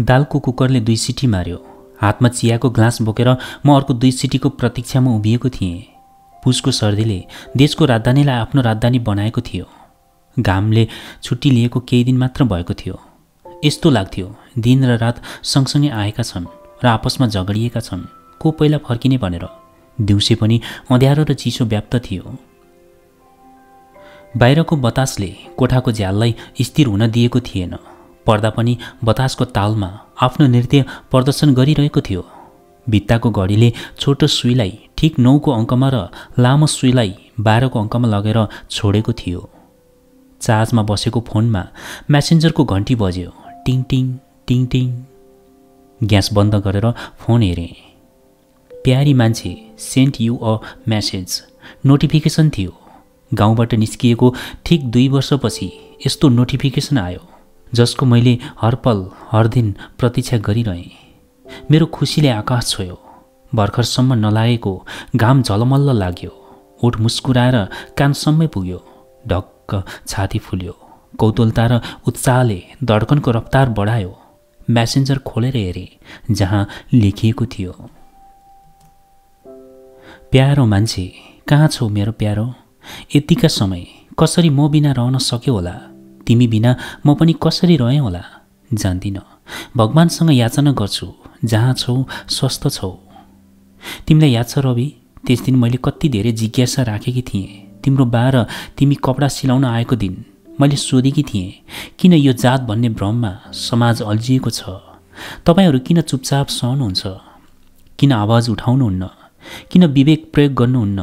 दालको कुकरले दुई सिटी मार्यो। हातमा चियाको ग्लास बोकेर म अर्को दुई सिटीको प्रतीक्षामा उभिएको थिएँ। पुसको सर्दीले देशको राजधानीलाई आफ्नो राजधानी बनाएको थियो। घामले छुट्टी लिएको केही दिन मात्र भएको थियो। यस्तो लाग्थ्यो दिन र रात सँगसँगै आएका छन् र आपसमा झगडिएका छन्। को पहिला फर्किने भनेर। दिउँसे पनि अँध्यारो र चिसो व्याप्त थियो। बाहिरको बतासले कोठाको झ्याललाई स्थिर हुन दिएको थिएन। पर्दा पनि बतासको तालमा आफ्नो नृत्य प्रदर्शन गरिरहेको थियो। भित्ताको घडीले छोटो सुईलाई ठिक नौको अङ्कमा र लामो सुईलाई बाह्रको अङ्कमा लगेर छोडेको थियो। चार्जमा बसेको फोनमा म्यासेन्जरको घन्टी बज्यो। टिङ टिङ टिङ टिङ। ग्यास बन्द गरेर फोन हेरेँ। प्यारी मान्छे sent you a message. Notification थियो। गाउँबाट निस्किएको ठिक दुई वर्षपछि यस्तो नोटिफिकेसन आयो। जसको मैले हरपल हर दिन प्रतीक्षा गरिरहेँ। मेरो खुसीले आकाश छोयो। भर्खरसम्म नलागेको घाम झलमल्ल लाग्यो। ओठ मुस्कुराएर कानसम्मै पुग्यो। ढक्क छाती फुल्यो। कौतुलता र उत्साहले धड्कनको रफ्तार बढायो। म्यासेन्जर खोलेर हेरेँ जहाँ लेखिएको थियो। प्यारो मान्छे कहाँ छौ मेरो प्यारो? यतिका समय कसरी म बिना रहन सक्यो होला? तिमी बिना म पनि कसरी रहेँ होला? जान्दिनँ। भगवान्सँग याचना गर्छु। जहाँ छौ स्वस्थ छौ। तिमीलाई याद छ रवि त्यस दिन मैले कति धेरै जिज्ञासा राखेकी थिएँ। तिम्रो बा र तिमी कपडा सिलाउन आएको दिन मैले सोधेकी थिएँ किन यो जात भन्ने भ्रममा समाज अल्झिएको छ? तपाईँहरू किन चुपचाप सहनुहुन्छ? किन आवाज उठाउनुहुन्न? किन विवेक प्रयोग गर्नुहुन्न?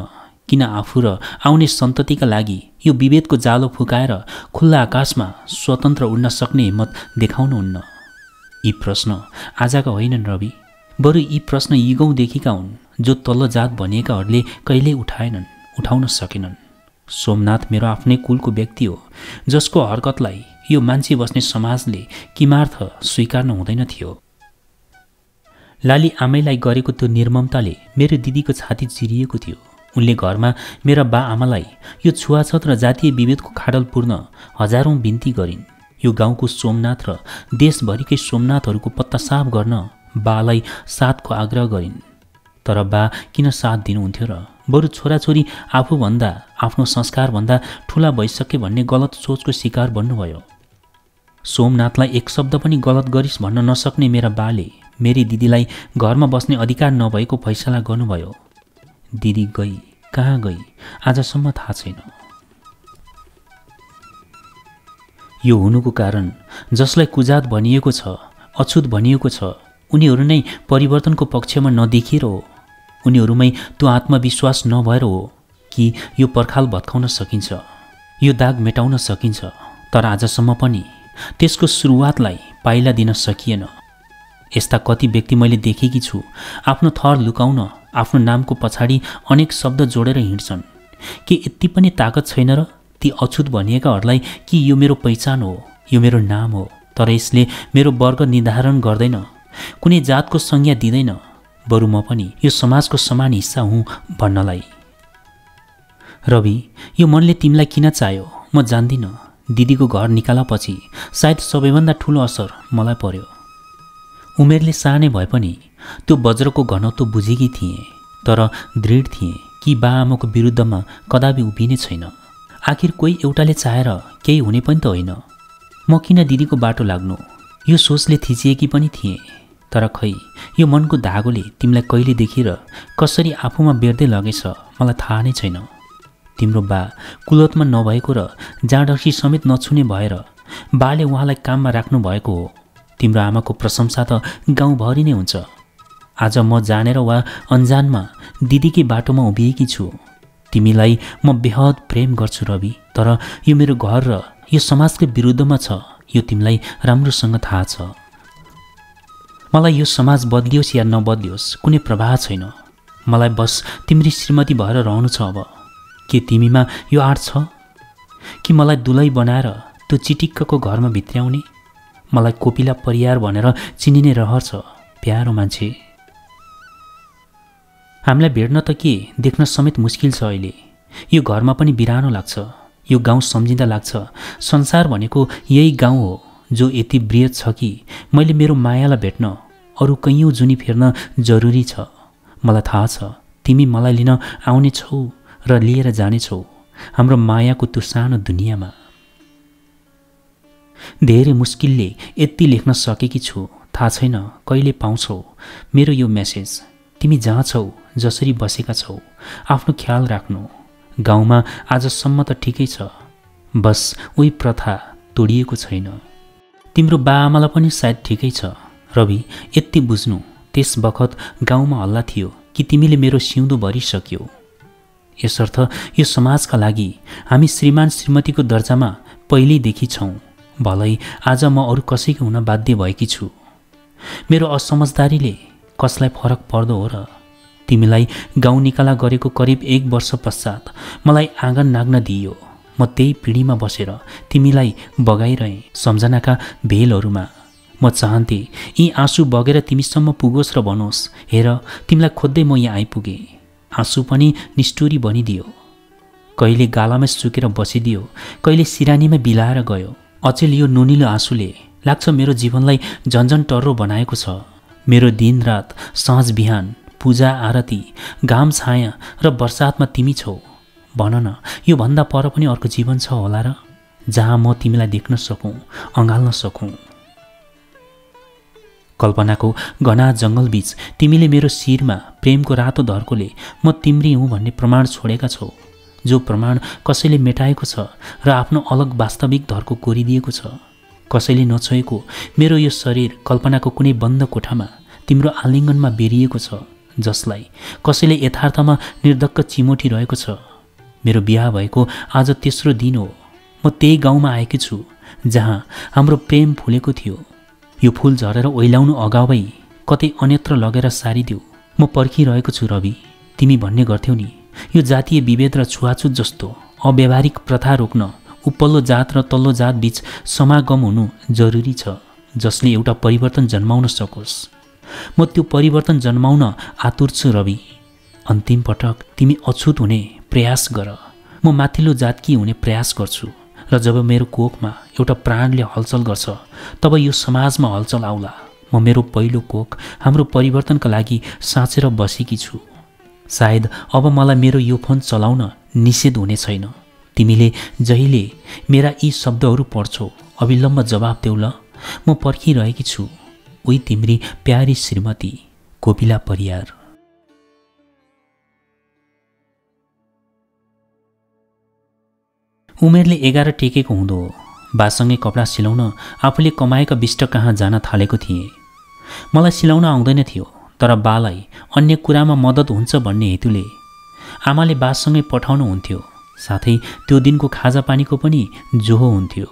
किन आफू र आउने सन्ततिका लागि यो विभेदको जालो फुकाएर खुल्ला आकाशमा स्वतन्त्र उड्न सक्ने हिम्मत देखाउनुहुन्न? यी प्रश्न आजका होइनन् रवि। बरु यी प्रश्न युगौँदेखिका हुन् जो तल्लो जात भनिएकाहरूले कहिल्यै उठाएनन् उठाउन सकेनन्। सोमनाथ मेरो आफ्नै कुलको व्यक्ति हो जसको हरकतलाई यो मान्छे बस्ने समाजले किमार्थ स्वीकार्न हुँदैन थियो। लाली आमैलाई गरेको त्यो निर्ममताले मेरो दिदीको छाती चिरिएको थियो। उनले घरमा मेरा बा आमालाई यो छुवाछत र जातीय विभेदको खाडल पूर्ण हजारौँ बिन्ती गरिन्। यो गाउँको सोमनाथ र देशभरिकै सोमनाथहरूको पत्ता साफ गर्न बालाई साथको आग्रह गरिन्। तर बा किन साथ दिनुहुन्थ्यो र? बरु छोराछोरी आफूभन्दा आफ्नो संस्कारभन्दा ठुला भइसके भन्ने गलत सोचको शिकार बन्नुभयो। सोमनाथलाई एक शब्द पनि गलत गरिस् भन्न नसक्ने मेरा बाले मेरी दिदीलाई घरमा बस्ने अधिकार नभएको फैसला गर्नुभयो। दिदी गई? कहाँ गई? आजसम्म थाहा छैन। यो हुनुको कारण जसलाई कुजात भनिएको छ अछुत भनिएको छ उनीहरू नै परिवर्तनको पक्षमा नदेखिएर हो। उनीहरूमै त्यो आत्मविश्वास नभएर हो कि यो पर्खाल भत्काउन सकिन्छ यो दाग मेटाउन सकिन्छ तर आजसम्म पनि त्यसको सुरुवातलाई पाइला दिन सकिएन। यस्ता कति व्यक्ति मैले देखेकी छु आफ्नो थर लुकाउन आफ्नो नामको पछाडि अनेक शब्द जोडेर हिँड्छन्। के यति पनि ताकत छैन र ती अछुत भनिएकाहरूलाई कि यो मेरो पहिचान हो यो मेरो नाम हो तर यसले मेरो वर्ग निर्धारण गर्दैन कुनै जातको संज्ञा दिँदैन बरु म पनि यो समाजको समान हिस्सा हुँ भन्नलाई। रवि यो मनले तिमीलाई किन चाह्यो? म जान्दिनँ। दिदीको घर निकालापछि सायद सबैभन्दा ठुलो असर मलाई पर्यो। उमेरले सानै भए पनि त्यो वज्रको घनत्व बुझेकी थिएँ तर दृढ थिएँ कि बा आमाको विरुद्धमा कदापि उभिने छैन। आखिर कोही एउटाले चाहेर केही हुने पनि त होइन। म किन दिदीको बाटो लाग्नु? यो सोचले थिचिएकी पनि थिएँ तर खै यो मनको धागोले तिमीलाई कहिलेदेखि र कसरी आफूमा बेर्दै लगेछ मलाई थाहा नै छैन। तिम्रो बा कुलतमा नभएको र जाँडसी समेत नछुने भएर बाले उहाँलाई काममा राख्नु भएको हो। तिम्रो आमाको प्रशंसा त गाउँभरि नै हुन्छ। आज म जानेर वा अन्जानमा दिदीकै बाटोमा उभिएकी छु। तिमीलाई म बेहद प्रेम गर्छु रवि तर यो मेरो घर र यो समाजकै विरुद्धमा छ यो तिमीलाई राम्रोसँग थाहा छ। मलाई यो समाज बदलियोस् या नबदलियोस् कुनै प्रभाव छैन। मलाई बस तिम्री श्रीमती भएर रहनु छ अब। के तिमीमा यो आँट छ? कि मलाई दुलै बनाएर त्यो चिटिक्कको घरमा भित्र्याउने मलाई कोपिला परियार भनेर चिनिने रहर छ प्यारो मान्छे। हामीलाई भेट्न त के? देख्न समेत मुस्किल छ अहिले। यो घरमा पनि बिरानो लाग्छ। यो गाउँ सम्झिँदा लाग्छ। संसार भनेको यही गाउँ हो जो यति वृहत छ कि मैले मेरो मायालाई भेट्न अरू कैयौँ जुनी फेर्न जरुरी छ। मलाई थाहा छ तिमी मलाई लिन आउनेछौ र लिएर जानेछौ हाम्रो मायाको त्यो सानो दुनियाँमा। धेरै मुस्किलले यति लेख्न सकेकी छु। थाहा छैन कहिले पाउँछौ मेरो यो मेसेज। तिमी जहाँ छौ जसरी बसेका छौ। आफ्नो ख्याल राख्नु। गाउँमा आजसम्म त ठिकै छ। बस उही प्रथा तोडिएको छैन। तिम्रो बाआमालाई पनि सायद ठिकै छ। रवि यति बुझ्नु। त्यस बखत गाउँमा हल्ला थियो कि तिमीले मेरो सिउँदो भरिसक्यौ। यसर्थ यो समाजका लागि हामी श्रीमान श्रीमतीको दर्जामा पहिल्यैदेखि छौँ। भलै आज म अरू कसैको हुन बाध्य भएकी छु। मेरो असमझदारीले कसलाई फरक पर्दो हो र तिमीलाई गाउँ निकाला गरेको करिब एक वर्ष पश्चात मलाई आँगन नाग्न दिइयो। म त्यही पिँढीमा बसेर तिमीलाई बगाइरहेँ सम्झनाका भेलहरूमा। म चाहन्थेँ यी आँसु बगेर तिमीसम्म पुगोस् र भनोस् हेर तिमीलाई खोज्दै म यहाँ आइपुगेँ। आँसु पनि निष्ठुरी बनिदियो। कहिले गालामा सुकेर बसिदियो कहिले सिरानीमा बिलाएर गयो। अचेल यो नुनिलो आँसुले। लाग्छ मेरो जीवनलाई झन्झन टर्रो बनाएको छ। मेरो दिनरात साँझ बिहान पूजा आरती घाम छाया र बर्सातमा तिमी छौ। भन न योभन्दा पर पनि अर्को जीवन छ होला र? जहाँ म तिमीलाई देख्न सकौँ अँगाल्न सकौँ। कल्पनाको घना जङ्गलबीच तिमीले मेरो शिरमा प्रेमको रातो धर्कोले म तिम्री हुँ भन्ने प्रमाण छोडेका छौ जो प्रमाण कसैले मेटाएको छ र आफ्नो अलग वास्तविक धर्को कोरिदिएको छ। कसैले नछोएको मेरो यो शरीर कल्पनाको कुनै बन्द कोठामा तिम्रो आलिङ्गनमा बेरिएको छ जसलाई कसैले यथार्थमा निर्धक्क चिमोटी रहेको छ। मेरो बिहा भएको आज तेस्रो दिन हो। म त्यही गाउँमा आएकी छु जहाँ हाम्रो प्रेम फुलेको थियो। यो फुल झरेर ओइलाउनु अगावै कतै अन्यत्र लगेर सारिदेऊ म पर्खिरहेको छु रवि। तिमी भन्ने गर्थ्यौ नि यो जातीय विभेद र छुवाछुत जस्तो अव्यवहारिक प्रथा रोक्न उपल्लो जात र तल्लो जात बीच समागम हुनु जरुरी छ जसले एउटा परिवर्तन जन्माउन सकोस्। म त्यो परिवर्तन जन्माउन आतुर छु रवि। अन्तिम पटक तिमी अछुत हुने प्रयास गर। म माथिल्लो जातकी हुने प्रयास गर्छु र जब मेरो कोखमा एउटा प्राणले हलचल गर्छ तब यो समाजमा हलचल आउला। म मेरो पहिलो कोख हाम्रो परिवर्तनका लागि साँचेर बसेकी छु। सायद अब मलाई मेरो यो फोन चलाउन निषेध हुने छैन। तिमीले जहिले मेरा यी शब्दहरू पढ्छौ अविलम्ब जवाब देऊ ल। म पर्खिरहेकी छु उही तिम्री प्यारी श्रीमती कोपिला परियार। उमेरले एघार टेकेको हुँदो बासँगै कपडा सिलाउन आफूले कमाएका बिष्ट कहाँ जान थालेको थिएँ। मलाई सिलाउन आउँदैन थियो तर बालाई अन्य कुरामा मद्दत हुन्छ भन्ने हेतुले आमाले बासँगै पठाउनुहुन्थ्यो साथै त्यो दिनको खाजा पानीको पनि जोहो हुन्थ्यो।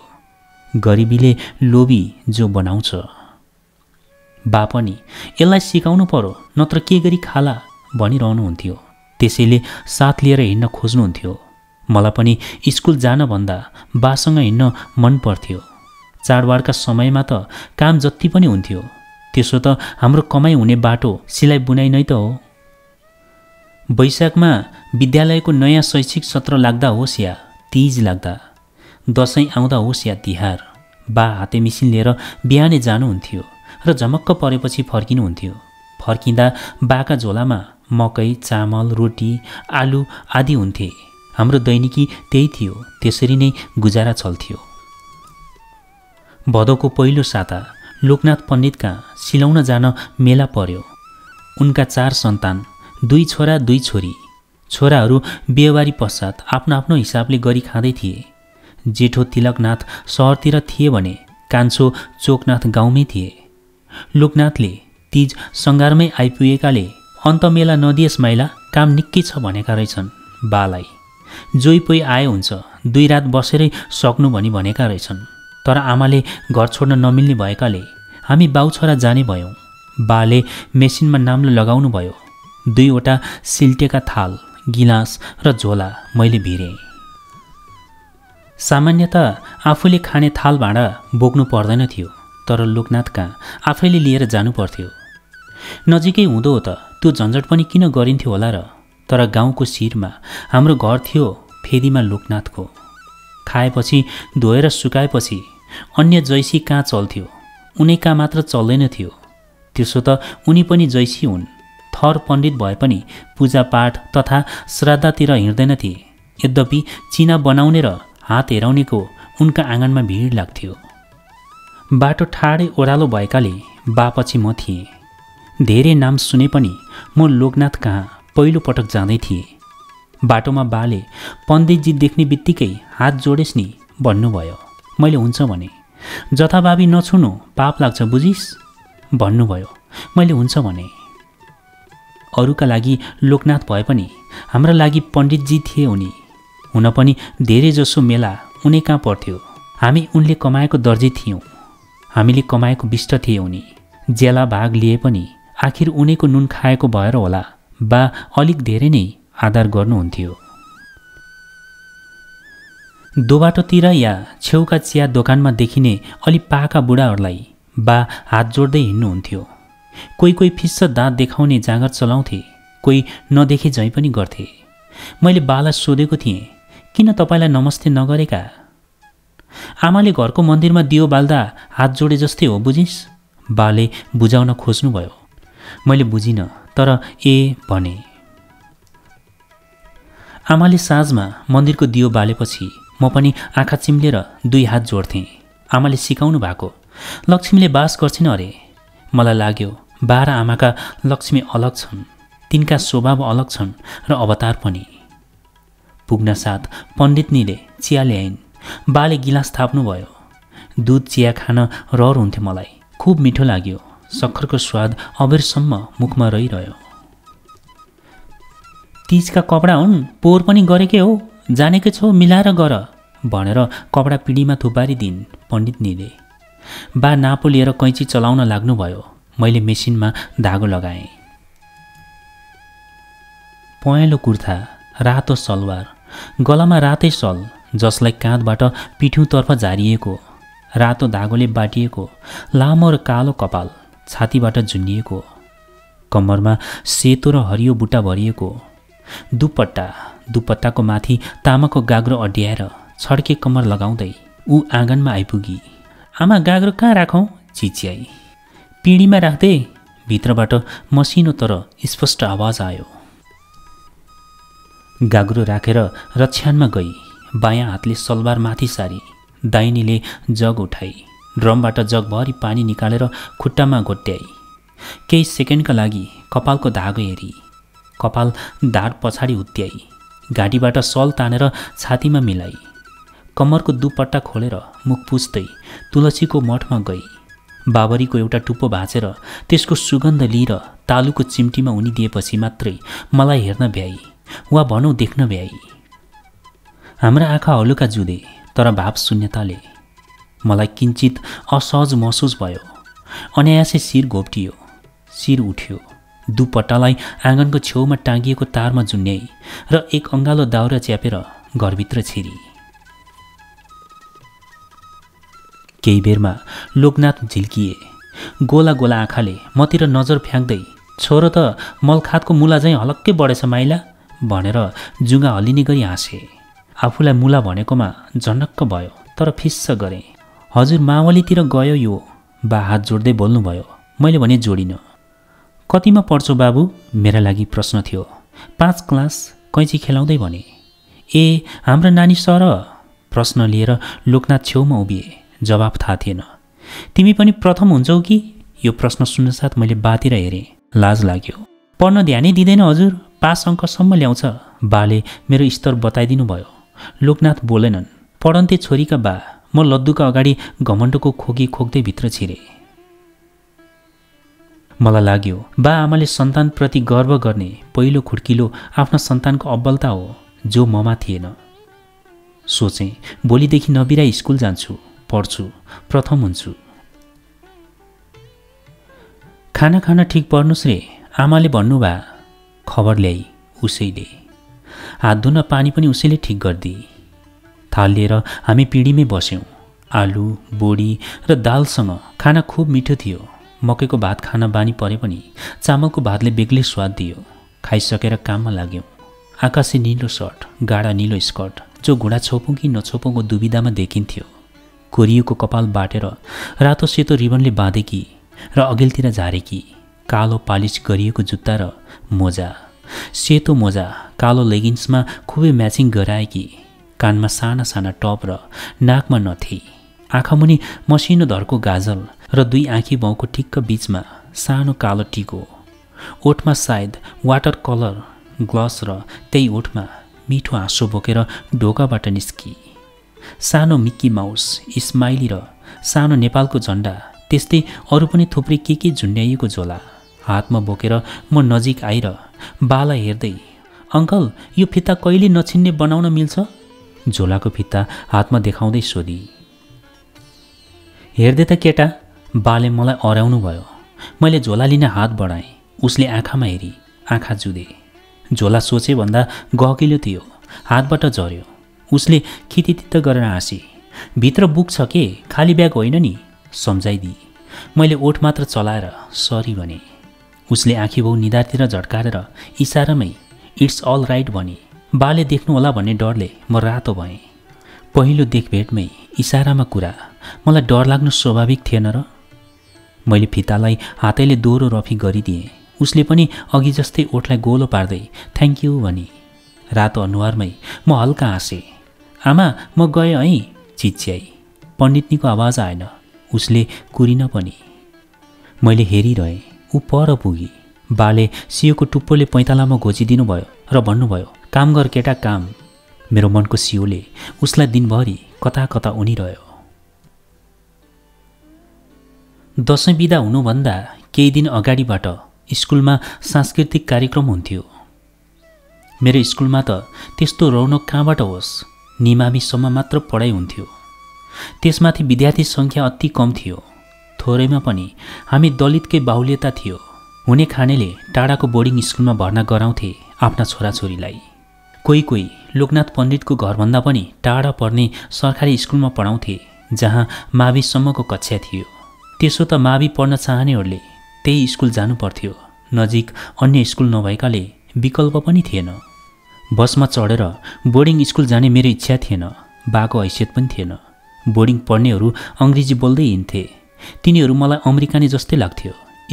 गरिबीले लोभी जो बनाउँछ। बा पनि यसलाई सिकाउनु पर्यो नत्र के गरी खाला? भनिरहनुहुन्थ्यो। त्यसैले साथ लिएर हिँड्न खोज्नुहुन्थ्यो। मलाई पनि स्कुल जानभन्दा बासँग हिँड्न मन पर्थ्यो। चाडबाडका समयमा त काम जति पनि हुन्थ्यो। त्यसो त हाम्रो कमाइ हुने बाटो सिलाइ बुनाइ नै त हो। वैशाखमा विद्यालयको नयाँ शैक्षिक सत्र लाग्दा होस् या तिज लाग्दा दसैँ आउँदा होस् या तिहार बा हाते मिसिन लिएर बिहानै जानुहुन्थ्यो र झमक्क परेपछि फर्किनुहुन्थ्यो। फर्किँदा बाका झोलामा मकै चामल रोटी आलु आदि हुन्थे। हाम्रो दैनिकी त्यही थियो त्यसरी नै गुजारा चल्थ्यो। भदौको पहिलो साता लोकनाथ पण्डितका सिलाउन जान मेला पर्यो। उनका चार सन्तान दुई छोरा दुई छोरी। छोराहरू बिहेबारी पश्चात आफ्नो आफ्नो हिसाबले गरी खाँदै थिए। जेठो तिलकनाथ सहरतिर थिए भने कान्छो चोकनाथ गाउँमै थिए। लोकनाथले तिज सङ्घारमै आइपुगेकाले अन्त मेला नदिएस माइला काम निकै छ भनेका रहेछन् बालाई। जोइ पोइ आए हुन्छ दुई रात बसेरै सक्नु भनी भनेका रहेछन्। तर आमाले घर छोड्न नमिल्ने भएकाले हामी बाउ छोरा जाने भयौँ। बाले मेसिनमा नाम्लो लगाउनु भयो। दुईवटा सिल्टेका थाल गिलास र झोला मैले भिरेँ। सामान्यत आफूले खाने थाल भाँडा बोक्नु पर्दैन थियो तर लोकनाथका आफैले लिएर जानु पर्थ्यो। नजिकै हुँदो त त्यो झन्झट पनि किन गरिन्थ्यो होला र? तर गाउँको शिरमा हाम्रो घर थियो फेदीमा लोकनाथको। खाएपछि धोएर सुकाएपछि अन्य जैसी कहाँ चल्थ्यो? उनै कहाँ मात्र चल्दैन थियो। त्यसो त उनी पनि जैसी हुन्। थर पण्डित भए पनि पूजापाठ तथा श्राद्धतिर हिँड्दैनथे। यद्यपि चिना बनाउने र हात हेराउनेको उनका आँगनमा भिड लाग्थ्यो। बाटो ठाडै ओह्रालो भएकाले बापछि म थिएँ। धेरै नाम सुने पनि म लोकनाथ कहाँ पहिलो पटक जाँदै थिएँ। बाटोमा बाले पण्डितजी देख्ने बित्तिकै हात जोडेस् नि भन्नुभयो। मैले हुन्छ भने जथाभावी नछुनु पाप लाग्छ बुझिस्? भन्नुभयो। मैले हुन्छ भने अरूका लागि लोकनाथ भए पनि हाम्रा लागि पण्डितजी थिए उनी। हुन पनि धेरैजसो मेला उनी कहाँ पर्थ्यो। हामी उनले कमाएको दर्जी थियौँ। हामीले कमाएको विष्ट थिए उनी। ज्याला भाग लिए पनि आखिर उनीको नुन खाएको भएर होला बा अलिक धेरै नै आधार गर्नुहुन्थ्यो। दोबाटोतिर या छेउका चिया दोकानमा देखिने अलि पाका बुढाहरूलाई बा हात जोड्दै हिँड्नुहुन्थ्यो। कोही कोही फिस्स दाँत देखाउने जाँगर चलाउँथे कोही नदेखे झैँ पनि गर्थे। मैले बालाई सोधेको थिएँ किन तपाईँलाई नमस्ते नगरेका? आमाले घरको मन्दिरमा दियो बाल्दा हात जोडे जस्तै हो बुझिस्? बाले बुझाउन खोज्नुभयो। मैले बुझिनँ तर ए भने। आमाले साँझमा मन्दिरको दियो बालेपछि म पनि आँखा चिम्लेर दुई हात जोड्थेँ। आमाले सिकाउनु भएको लक्ष्मीले बास गर्छिन् अरे। मलाई लाग्यो बा र आमाका लक्ष्मी अलग छन्। तिनका स्वभाव अलग छन् र अवतार पनि। पुग्न साथ पण्डितनीले चिया ल्याइन्। बाले गिलास थाप्नुभयो। दुध चिया खान रहर हुन्थ्यो मलाई। खुब मिठो लाग्यो। सक्खरको स्वाद अबेरसम्म मुखमा रहिरह्यो। तिजका कपडा हुन् पोहोर पनि गरेकै हो। जानेकै छौ मिलाएर गर भनेर कपडा पिँढीमा थुपारिदिन् पण्डितनीले। बा नापो लिएर कैँची चलाउन लाग्नुभयो। मैले मेसिनमा धागो लगाएँ। पहेँलो कुर्था रातो सलवार गलामा रातै सल जसलाई काँधबाट पिठ्यौँतर्फ झारिएको रातो धागोले बाटिएको लामो र कालो कपाल छातीबाट झुन्डिएको कम्मरमा सेतो र हरियो बुट्टा भरिएको दुपट्टा दुपट्टाको माथि तामाको गाग्रो अड्याएर छड्के कम्मर लगाउँदै ऊ आँगनमा आइपुगी आमा गाग्रो कहाँ राखौँ? चिच्याई। पिँढीमा राख्दै भित्रबाट मसिनो तर स्पष्ट आवाज आयो। गाग्रो राखेर रक्षानमा गई। बायाँ हातले सलवार माथि सारी। दाहिनीले जग उठाई। ड्रमबाट जगभरि पानी निकालेर खुट्टामा घोट्याई। केही सेकेन्डका लागि कपालको धागो हेरी। कपाल ढाड पछाडि हुत्याई घाँटीबाट सल तानेर छातीमा मिलाई। कम्मरको दुपट्टा खोलेर मुख पुस्दै तुलसीको मठमा गई। बाबरीको एउटा टुप्पो भाँचेर त्यसको सुगन्ध लिएर तालुको चिम्टीमा उनिदिएपछि मात्रै मलाई हेर्न भ्याई। वा भनौँ देख्न भ्याई। हाम्रा आँखा हलुका जुधे तर भाव शून्यताले। मलाई किन्चित असहज महसुस भयो। अनायासै शिर घोप्टियो। शिर उठ्यो। दुपट्टालाई आँगनको छेउमा टाँगिएको तारमा जुन्याई र एक अङ्गालो दाउरा च्यापेर घरभित्र छिरी। केही बेरमा लोकनाथ झिल्किए। गोला गोला आँखाले मतिर नजर फ्याँक्दै छोरो त मलखातको मुला चाहिँ हलक्कै बढेछ माइला भनेर जुङ्गा हल्लिने गरी हाँसे। आफूलाई मुला भनेकोमा झनक्क भयो तर फिस्स गरेँ। हजुर मावलीतिर गयो यो। बा हात जोड्दै बोल्नुभयो मैले भने जोडिनँ। कतिमा पढ्छौ बाबु? मेरा लागि प्रश्न थियो। पाँच क्लास कैँची खेलाउँदै भने। ए हाम्रो नानी सर प्रश्न लिएर लोकनाथ छेउमा उभिए। जवाफ थाहा थिएन। तिमी पनि प्रथम हुन्छौ कि? यो प्रश्न सुन्नसाथ मैले बातिर हेरेँ। लाज लाग्यो। पढ्न ध्यानै दिँदैन हजुर। पास अङ्कसम्म ल्याउँछ। बाले मेरो स्तर बताइदिनु भयो। लोकनाथ बोलेनन्। पढन्ते छोरीका बा। म लद्दुका अगाडि घमण्डको खोकी खोक्दै भित्र छिरेँ। मलाई लाग्यो बा आमाले सन्तानप्रति गर्व गर्ने पहिलो खुड्किलो आफ्ना सन्तानको अब्बलता हो जो ममा थिएन। सोचेँ भोलिदेखि नबिराई स्कुल जान्छु। पढ्छु प्रथम हुन्छु। खाना खान ठिक पर्नुहोस् रे आमाले भन्नुभयो खबर ल्याई उसैले हात धुन पानी पनि उसैले ठिक गरिदिए थाल लिएर हामी पिँढीमै बस्यौँ आलु बोडी र दालसँग खाना खुब मिठो थियो। मकैको भात खान बानी परे पनि चामलको भातले बेग्लै स्वाद दियो। खाइसकेर काममा लाग्यौँ। आकाशे निलो सर्ट गाडा निलो स्कर्ट जो घुँडा छोपौँ कि नछोपौँको दुविधामा देखिन्थ्यो। कोरिएको कपाल बाटेर रातो सेतो रिबनले बाँधेकी र अघिल्तिर झारेकी कालो पालिस गरिएको जुत्ता र मोजा। सेतो मोजा कालो लेगिन्समा खुबै म्याचिङ गराएकी कानमा साना साना टप र नाकमा नथे। आँखामुनि मसिनो धरको गाजल र दुई आँखी बाउको ठिक्क बिचमा सानो कालो टिको। ओठमा सायद वाटर कलर ग्लस र त्यही ओठमा मिठो आँसु बोकेर ढोकाबाट निस्की। सानो मिक्की माउस इस्माइली र सानो नेपालको झन्डा त्यस्तै अरू पनि थुप्रै के के झुन्ड्याइएको झोला। हातमा बोकेर म नजिक आएर बाला हेर्दै अङ्कल यो फित्ता कहिले नछिन्ने बनाउन मिल्छ? झोलाको फित्ता हातमा देखाउँदै सोधी। हेर्दै त केटा बाले मलाई अराउनु भयो। मैले झोला लिन हात बढाएँ उसले आँखामा हेरी आँखा जुधे। झोला सोचे भन्दा गहकिलो थियो हातबाट झऱ्यो। उसले खितितित्त गरेर हाँसी भित्र बुक छ के? खाली ब्याग होइन नि? सम्झाइदिए। मैले ओठ मात्र चलाएर सरी भने। उसले आँखी भाउ निधारतिर झट्काएर इसारामै इट्स अल राइट भने बाले देख्नुहोला भन्ने डरले म रातो भएँ। पहिलो देखभेटमै इसारामा कुरा मलाई डर लाग्नु स्वाभाविक थिएन र? मैले फितालाई हातैले दोहोरो रफी गरिदिएँ। उसले पनि अघि जस्तै ओठलाई गोलो पार्दै थ्याङ्क यू भने रातो अनुहारमै म हल्का हाँसेँ। आमा म गएँ है। चिच्याई। पण्डितनीको आवाज आएन। उसले कुरिन पनि। मैले हेरिरहेँ। ऊ पर पुगी। बाले सियोको टुप्पोले पैँतालामा घोचिदिनु भयो र भन्नुभयो काम गर केटा काम। मेरो मनको सियोले उसलाई दिनभरि कता कता उनिरह्यो। दसैँ बिदा हुनुभन्दा केही दिन अगाडिबाट स्कुलमा सांस्कृतिक कार्यक्रम हुन्थ्यो। मेरो स्कुलमा त त्यस्तो रौनक कहाँबाट होस्? निमामीसम्म मात्र पढाइ हुन्थ्यो। त्यसमाथि विद्यार्थी सङ्ख्या अति कम थियो। थोरैमा पनि हामी दलितकै बाहुल्यता थियो। हुने खानेले टाढाको बोर्डिङ स्कुलमा भर्ना गराउँथे आफ्ना छोराछोरीलाई। कोही कोही लोकनाथ पण्डितको घरभन्दा पनि टाढा पर्ने सरकारी स्कुलमा पढाउँथे जहाँ माविसम्मको कक्षा थियो। त्यसो त मावि पढ्न चाहनेहरूले त्यही स्कुल जानु पर्थ्यो। नजिक अन्य स्कुल नभएकाले विकल्प पनि थिएन। बसमा चढेर बोर्डिङ स्कुल जाने मेरो इच्छा थिएन बाको हैसियत पनि थिएन। बोर्डिङ पढ्नेहरू अङ्ग्रेजी बोल्दै हिँड्थे। तिनीहरू मलाई अमेरिकाने जस्तै लाग्थ्यो।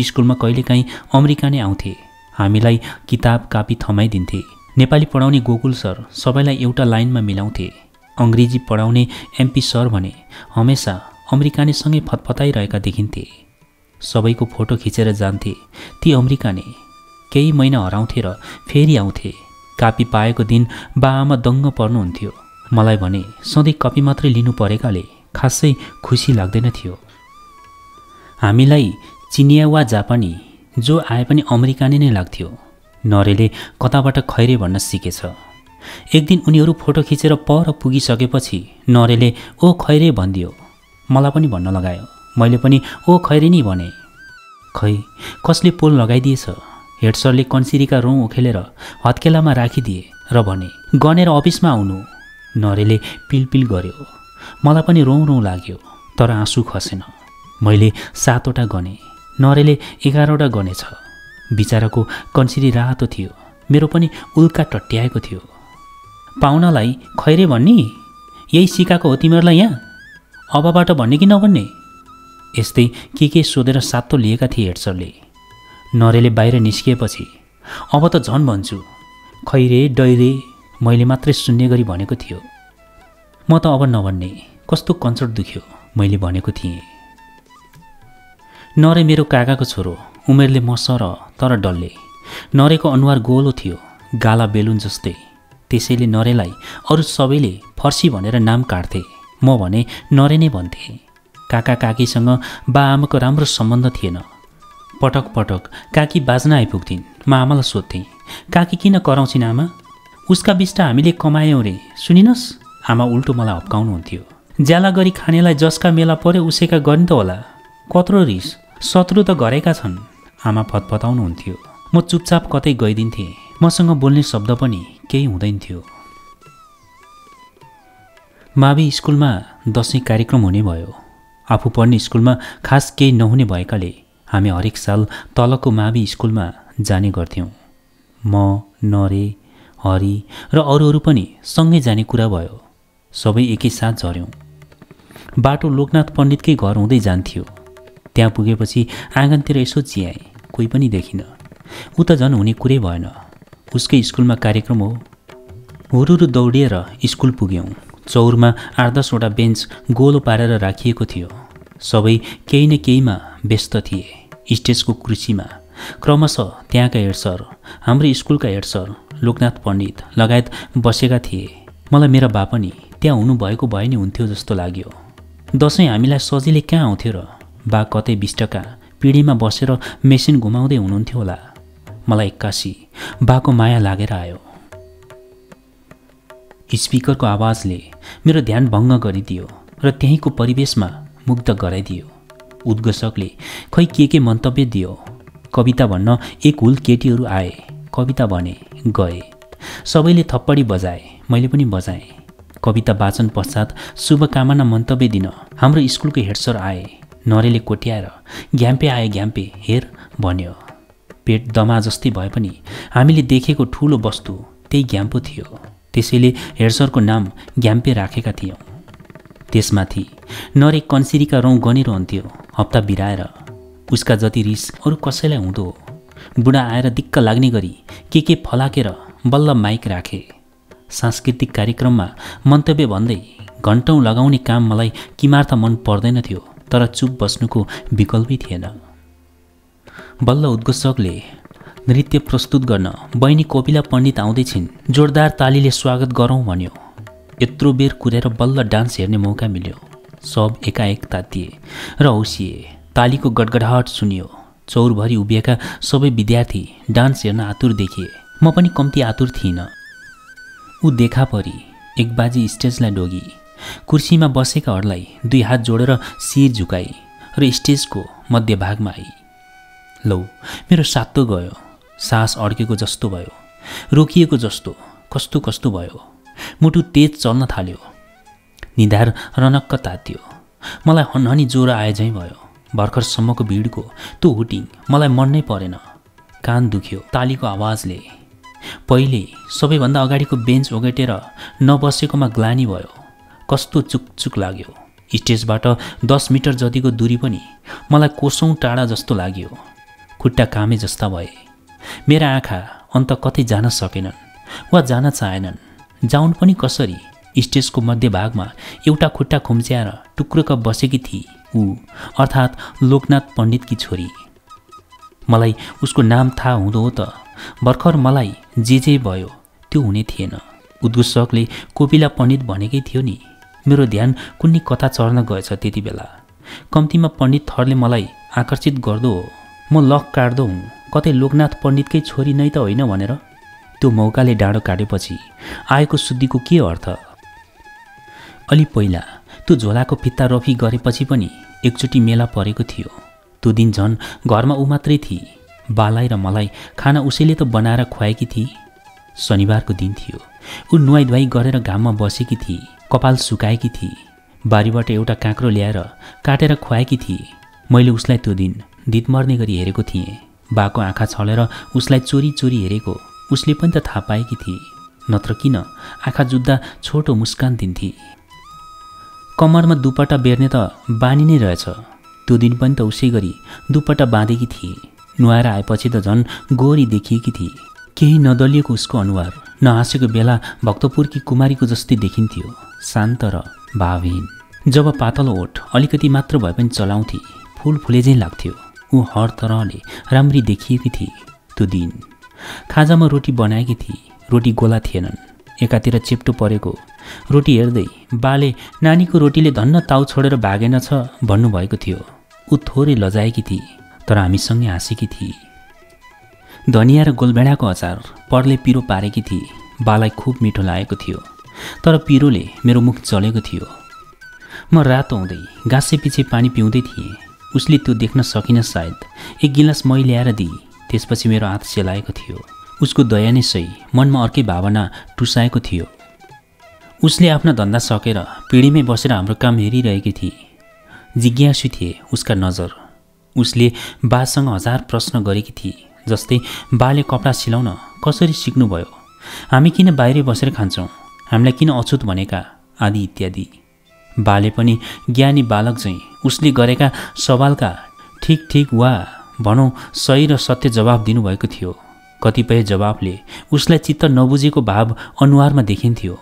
स्कुलमा कहिलेकाहीँ अमेरिकाने आउँथे। हामीलाई किताब कापी थमाइदिन्थे। नेपाली पढाउने गोकुल सर सबैलाई एउटा लाइनमा मिलाउँथे। अङ्ग्रेजी पढाउने एमपी सर भने हमेसा अमेरिकानेसँगै फतफताइरहेका देखिन्थे। सबैको फोटो खिचेर जान्थे ती अमेरिकाने। केही महिना हराउँथे र फेरि आउँथे। कापी पाएको दिन बा आमा दङ्ग पर्नुहुन्थ्यो। मलाई भने सधैँ कपी मात्रै लिनु परेकाले खासै खुसी लाग्दैन थियो। हामीलाई चिनिया वा जापानी जो आए पनि अमेरिकाने नै लाग्थ्यो। नरेले कताबाट खैरे भन्न सिकेछ। एक दिन उनीहरू फोटो खिचेर पर पुगिसकेपछि नरेले ओ खैरे भनिदियो। मलाई पनि भन्न लगायो। मैले पनि ओ खैरे नि भने खै कसले पोल लगाइदिएछ? हेड सरले कन्सिरीका रौँ उखेलेर हत्केलामा राखिदिए र भने गनेर अफिसमा आउनु। नरेले पिलपिल गर्यो। मलाई पनि रौँ रौँ लाग्यो तर आँसु खसेन। मैले सातवटा गने नरेले एघारवटा गनेछ। बिचराको कन्सिरी रातो थियो मेरो पनि उल्का टट्याएको थियो। पाहुनालाई खैरे भन्ने यही सिकाएको हो तिमीहरूलाई यहाँ? अबबाट भन्ने कि नभन्ने? यस्तै के के सोधेर सातो लिएका थिए हेडसरले। नरेले बाहिर निस्किएपछि अब त झन् भन्छु खैरे डैरे मैले मात्रै सुन्ने गरी भनेको थियो। म त अब नभन्ने कस्तो कन्सर्ट दुख्यो मैले भनेको थिएँ। नरे मेरो काकाको छोरो उमेरले म सर तर डल्ले। नरेको अनुहार गोलो थियो गाला बेलुन जस्तै। त्यसैले नरेलाई अरू सबैले फर्सी भनेर नाम काट्थे। म भने नरे नै भन्थे। काका काकीसँग बा आमाको राम्रो सम्बन्ध थिएन। पटक पटक काकी बाज्न आइपुग्थिन्। म आमालाई सोध्थेँ काकी किन कराउँछिन् आमा? उसका बिस्टा हामीले कमायौँ रे। सुनिनस् आमा उल्टो मलाई हप्काउनुहुन्थ्यो। ज्याला गरी खानेलाई जसका मेला पऱ्यो उसैका गर्ने त होला। कत्रो रिस शत्रु त घरेका छन्। आमा फतफताउनुहुन्थ्यो। म चुपचाप कतै गइदिन्थेँ। मसँग बोल्ने शब्द पनि केही हुँदैन थियो मावि स्कुलमा दसैँ कार्यक्रम हुने भयो। आफू पढ्ने स्कुलमा खास केही नहुने भएकाले हामी हरेक साल तलको मावि स्कुलमा जाने गर्थ्यौँ। म नरे हरि र अरू अरू पनि सँगै जाने कुरा भयो। सबै एकैसाथ झऱ्यौँ। बाटो लोकनाथ पण्डितकै घर हुँदै जान्थ्यो। त्यहाँ पुगेपछि आँगनतिर यसो चियाएँ कोही पनि देखिनँ। ऊ त झन् हुने कुरै भएन। उसकै स्कुलमा कार्यक्रम हो। हुरुरु दौडिएर स्कुल पुग्यौँ। चौरमा आठ दसवटा बेन्च गोलो पारेर राखिएको थियो। सबै केही न केहीमा व्यस्त थिए। स्टेजको कुर्सीमा। क्रमशः त्यहाँका हेड सर हाम्रो स्कुलका हेड सर लोकनाथ पण्डित लगायत बसेका थिए। मलाई मेरा बा पनि त्यहाँ हुनुभएको भए नि हुन्थ्यो जस्तो लाग्यो। दसैँ हामीलाई सजिलै कहाँ आउँथ्यो र? बा कतै बिष्टका पिँढीमा बसेर मेसिन घुमाउँदै हुनुहुन्थ्यो होला। मलाई एक्कासी बाको माया लागेर आयो। स्पिकरको आवाजले मेरो ध्यान भङ्ग गरिदियो र त्यहीँको परिवेशमा मुग्ध गराइदियो। उद्घोषकले खै के के मन्तव्य दियो? कविता भन्न एक हुल केटीहरू आए। कविता भने गए। सबैले थप्पडी बजाए मैले पनि बजाएँ। कविता वाचन पश्चात शुभकामना मन्तव्य दिन हाम्रो स्कुलको हेडसर आए। नरेले कोट्याएर घ्याम्पे आए घ्याम्पे हेर भन्यो। पेट दमा जस्तै भए पनि हामीले देखेको ठुलो वस्तु त्यही घ्याम्पो थियो। त्यसैले हेडसरको नाम घ्याम्पे राखेका थियौँ। त्यसमाथि नरे कन्सिरीका रौँ गनिरहन्थ्यो हप्ता बिराएर उसका जति रिस अरू कसैलाई हुँदो बुढा आएर दिक्क लाग्ने गरी के के फलाकेर बल्ल माइक राखे। सांस्कृतिक कार्यक्रममा मन्तव्य भन्दै घन्टौँ लगाउने काम मलाई किमार्थ मन पर्दैन थियो तर चुप बस्नुको विकल्पै थिएन। बल्ल उद्घोषकले नृत्य प्रस्तुत गर्न बहिनी कोपिला पण्डित आउँदैछिन् जोरदार तालीले स्वागत गरौँ भन्यो। यत्रो बेर कुरेर बल्ल डान्स हेर्ने मौका मिल्यो। सब एकाएक तातिए र औसिए तालीको गडगडाहट सुनियो। चौरभरि उभिएका सबै विद्यार्थी डान्स हेर्न आतुर देखिए। म पनि कम्ती आतुर थिइनँ। ऊ देखा परी एक बाजी स्टेजलाई डोगी। कुर्सीमा बसेकाहरूलाई दुई हात जोडेर शिर झुकाई र स्टेजको मध्यभागमा आई। लौ मेरो सातो गयो। सास अड्केको जस्तो भयो। रोकिएको जस्तो कस्तो कस्तो भयो? मुटु तेज चल्न थाल्यो। निधार रनक्क तात्यो। मलाई हनहनी ज्वरो आए झैँ भयो। भर्खरसम्मको भिडको त्यो हुटिङ। मलाई मन नै परेन कान दुख्यो तालीको आवाजले। पहिले सबैभन्दा अगाडिको बेन्च ओगटेर नबसेकोमा ग्लानी भयो। कस्तो चुकचुक लाग्यो। स्टेजबाट दस मिटर जतिको दूरी पनि मलाई कोसौँ टाढा जस्तो लाग्यो। खुट्टा कामे जस्ता भए। मेरा आँखा अन्त कतै जान सकेनन् वा जान चाहेनन्। जाउन पनि कसरी? स्टेजको मध्यभागमा एउटा खुट्टा खुम्च्याएर टुक्रुक बसेकी थिए ऊ अर्थात् लोकनाथ पण्डितकी छोरी। मलाई उसको नाम थाहा हुँदो हो त। भर्खर मलाई जे जे भयो त्यो हुने थिएन। उद्घोषकले कोपिला पण्डित भनेकै थियो नि। मेरो ध्यान कुनै कथा चढ्न गएछ त्यति बेला। कम्तीमा पण्डित थरले मलाई आकर्षित गर्दो हो। म लक काट्दो हुँ। कतै लोकनाथ पण्डितकै छोरी नै त होइन भनेर। त्यो मौकाले डाँडो काटेपछि आएको शुद्धिको के अर्थ? अलि पहिला त्यो झोलाको फित्ता रफी गरेपछि पनि एकचोटि मेला परेको थियो। त्यो दिन झन् घरमा ऊ मात्रै थिए बालाई र मलाई खाना उसैले त बनाएर खुवाएकी थिए शनिबारको दिन थियो। ऊ नुहाइ धुवाई गरेर घाममा बसेकी थिए कपाल सुकाएकी थिए बारीबाट एउटा काँक्रो ल्याएर काटेर खुवाएकी थिए मैले उसलाई त्यो दिन दित मर्ने गरी हेरेको थिएँ। बाको आँखा छलेर उसलाई चोरी चोरी हेरेको उसले पनि त थाहा पाएकी थिए नत्र किन आँखा जुत्दा छोटो मुस्कान दिन्थे। कम्मरमा दुपट्टा बेर्ने त बानी नै रहेछ। त्यो दिन पनि त उसै गरी दुपट्टा बाँधेकी थिए। नुहाएर आएपछि त झन् गोरी देखिएकी थिए। केही नदलिएको उसको अनुहार नहाँसेको बेला भक्तपुरकी कुमारीको जस्तै देखिन्थ्यो शान्त र भावहीन। जब पातलो ओठ अलिकति मात्र भए पनि चलाउँथे फुल फुले लाग्थ्यो। ऊ हर तरहले राम्री देखिएकी थिए त्यो दिन। खाजामा रोटी बनाएकी थिए रोटी गोला थिएनन्। एकातिर चेप्टो परेको। रोटी हेर्दै बाले नानीको रोटीले धन्न ताउ छोडेर भागेन छ भन्नुभएको थियो। ऊ थोरै लजाएकी थिए तर हामीसँगै हाँसेकी थिए धनिया र गोलभेडाको अचार परले पिरो पारेकी थिए बालाई खुब मिठो लागेको थियो। तर पिरोले मेरो मुख चलेको थियो। म रातो हुँदै गाँसे पछि पानी पिउँदै थिएँ। उसले त्यो देख्न सकिन सायद। एक गिलास मै ल्याएर दिए त्यसपछि मेरो हात सेलाएको थियो। उसको दया नै सही मनमा अर्कै भावना टुसाएको थियो। उसले आफ्ना धन्दा सकेर पिँढीमै बसेर हाम्रो काम हेरिरहेकी थिए जिज्ञासु थिए उसका नजर। उसले बासँग हजार प्रश्न गरेकी थिए जस्तै बाले कपडा सिलाउन कसरी सिक्नुभयो? हामी किन बाहिरै बसेर खान्छौँ? हामीलाई किन अछुत भनेका? आदि इत्यादि। बाले पनि ज्ञानी बालक चाहिँ उसले गरेका सवालका ठिक ठिक वा भनौँ सही र सत्य जवाब दिनुभएको थियो। कतिपय जवाबले उसलाई चित्त नबुझेको भाव अनुहारमा देखिन्थ्यो।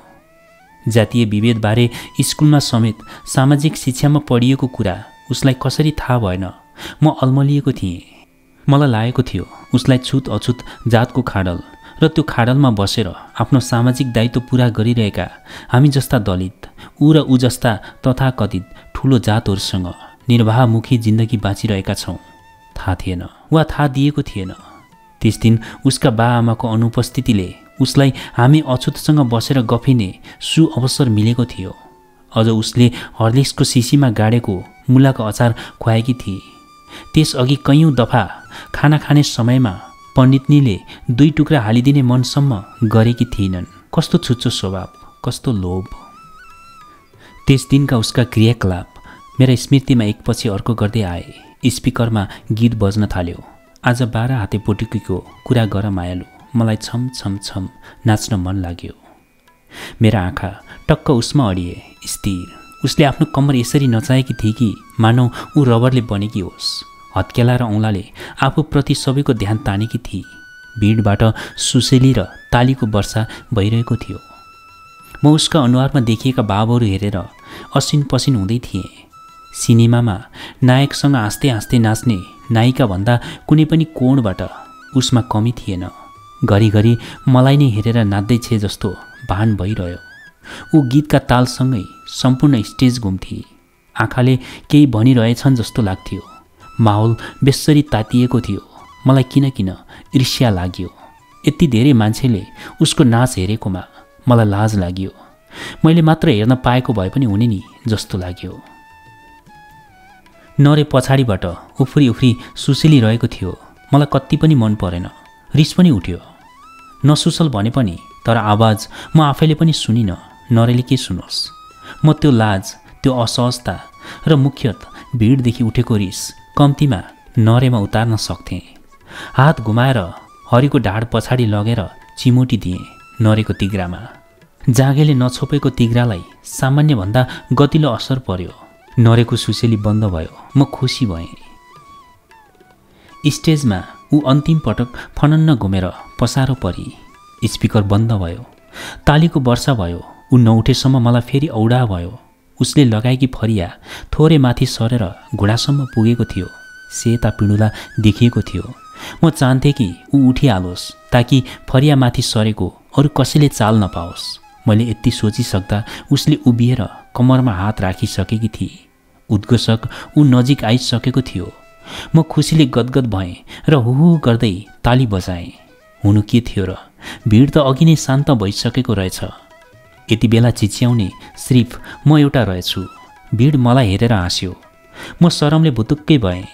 जातीय विभेदबारे स्कुलमा समेत सामाजिक शिक्षामा पढिएको कुरा उसलाई कसरी थाहा भएन। म अल्मलिएको थिएँ। मलाई लागेको थियो उसलाई छुत अछुत जातको खाडल र त्यो खाडलमा बसेर आफ्नो सामाजिक दायित्व पुरा गरिरहेका हामी जस्ता दलित ऊ र ऊ जस्ता तथाकथित ठुलो जातहरूसँग निर्वाहमुखी जिन्दगी बाँचिरहेका छौँ। थाहा थिएन। वा थाहा दिएको थिएन। त्यस दिन उसका बा आमाको अनुपस्थितिले उसलाई हामी अछुतसँग बसेर गफिने सु अवसर मिलेको थियो। अझ उसले हर्लिक्सको सिसीमा गाडेको मुलाको अचार खुवाएकी थिए। त्यसअघि कैयौँ दफा खाना खाने समयमा पण्डितनीले दुई टुक्रा हालिदिने मनसम्म गरेकी थिएनन्। कस्तो छुच्चो स्वभाव कस्तो लोभ। त्यस दिनका उसका क्रियाकलाप मेरा स्मृतिमा एकपछि अर्को गर्दै आए। स्पिकरमा गीत बज्न थाल्यो। आज बाह्र हाते पोटुकीको कुरा गर मायालु मलाई छम छम छम नाच्न मन लाग्यो। मेरा आँखा टक्क उसमा अडिए स्थिर। उसले आफ्नो कम्मर यसरी नचाहेकी थिए कि मानौ ऊ रबरले बनेकी होस्। हत्केला र औँलाले आफूप्रति सबैको ध्यान तानेकी थिए। भिडबाट सुसेली र तालीको वर्षा भइरहेको थियो। म उसका अनुहारमा देखिएका भावहरू हेरेर असिन पसिन हुँदै थिएँ। सिनेमामा नायकसँग हाँस्दै हाँस्दै नाच्ने नायिकाभन्दा कुनै पनि कोणबाट उसमा कमी थिएन। घरिघरि मलाई नै हेरेर नाच्दै छे जस्तो भान भइरह्यो। ऊ गीतका तालसँगै सम्पूर्ण स्टेज घुम्थे। आँखाले केही भनिरहेछन् जस्तो लाग्थ्यो। माहौल बेसरी तातिएको थियो। मलाई किन किन ईर्ष्या लाग्यो। यति धेरै मान्छेले उसको नाच हेरेकोमा मलाई लाज लाग्यो। मैले मात्र हेर्न पाएको भए पनि हुने नि जस्तो लाग्यो। नरे पछाडिबाट उफ्री उफ्री सुसिली रहेको थियो। मलाई कति पनि मन परेन। रिस पनि उठ्यो। नसुसल भने पनि तर आवाज म आफैले पनि सुनिनँ। नरेले के सुनोस्? म त्यो लाज त्यो असहजता र मुख्यत भिडदेखि उठेको रिस कम्तीमा नरेमा उतार्न सक्थेँ। हात घुमाएर हरिको ढाड पछाडि लगेर चिमोटी दिएँ नरेको तिग्रामा। जागेले नछोपेको तिग्रालाई सामान्यभन्दा गतिलो असर पर्यो। नरेको सुसेली बन्द भयो। म खुसी भएँ। स्टेजमा ऊ अन्तिम पटक फनन्न घुमेर पसारो परी। स्पिकर बन्द भयो। तालीको वर्षा भयो। ऊ नउठेसम्म मलाई फेरि औडा भयो। उसले लगाएकी फरिया थोरै माथि सरेर घुँडासम्म पुगेको थियो। सेता पिँडुला देखिएको थियो। म चाहन्थेँ कि ऊ उठिहालोस् ताकि फरिया माथि सरेको अरू कसैले चाल नपाओस्। मैले यति सोचिसक्दा उसले उभिएर कम्मरमा हात राखिसकेकी थिए। उद्घोषक ऊ नजिक आइसकेको थियो। म खुसीले गदगद भएँ र हुहु गर्दै ताली बजाएँ। हुनु के थियो र? भिड त अघि नै शान्त भइसकेको रहेछ। यति बेला चिच्याउने सिर्फ म एउटा रहेछु। भिड मलाई हेरेर हाँस्यो। म सरमले भुतुक्कै भएँ।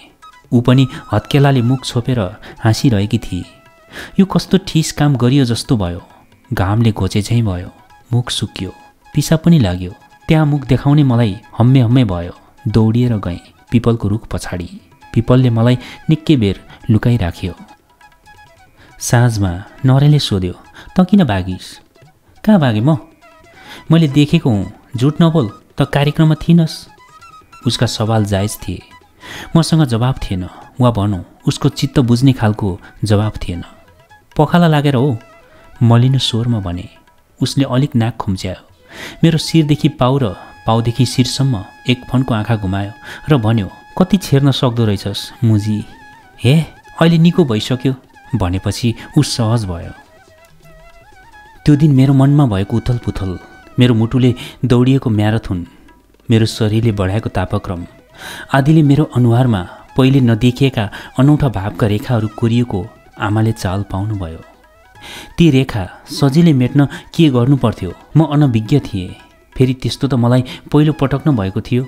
ऊ पनि हत्केलाले मुख छोपेर हाँसिरहेकी थिए यो कस्तो ठिस काम गरियो जस्तो भयो। घामले घोचे झैँ भयो। मुख सुक्यो। पिसा पनि लाग्यो। त्यहाँ मुख देखाउने मलाई हम्मे हम्मे भयो। दौडिएर गएँ पिपलको रुख पछाडि। पिपलले मलाई निकै बेर लुकाइराख्यो। साँझमा नरेले सोध्यो त किन भागिस्? कहाँ भागेँ म? मैले देखेको हुँ झुट नबोल त कार्यक्रममा थिइनस्? उसका सवाल जायज थिए। मसँग जवाब थिएन वा भनौँ उसको चित्त बुझ्ने खालको जवाब थिएन। पखाला लागेर हो मलिनो स्वरमा भने। उसले अलिक नाक खुम्च्यायो। मेरो शिरदेखि पाउ र पाउदेखि शिरसम्म एक फनको आँखा घुमायो र भन्यो कति छेर्न सक्दो रहेछस् मुजी? हे अहिले निको भइसक्यो भनेपछि ऊ सहज भयो। त्यो दिन मेरो मनमा भएको उथल पुथल मेरो मुटुले दौडिएको म्याराथुन मेरो शरीरले बढाएको तापक्रम आदिले मेरो अनुहारमा पहिले नदेखिएका अनौठा भावका रेखाहरू कोरिएको आमाले चाल पाउनुभयो। ती रेखा सजिलै मेट्न के गर्नु पर्थ्यो म अनभिज्ञ थिएँ। फेरि त्यस्तो त मलाई पहिलो पटक न भएको थियो।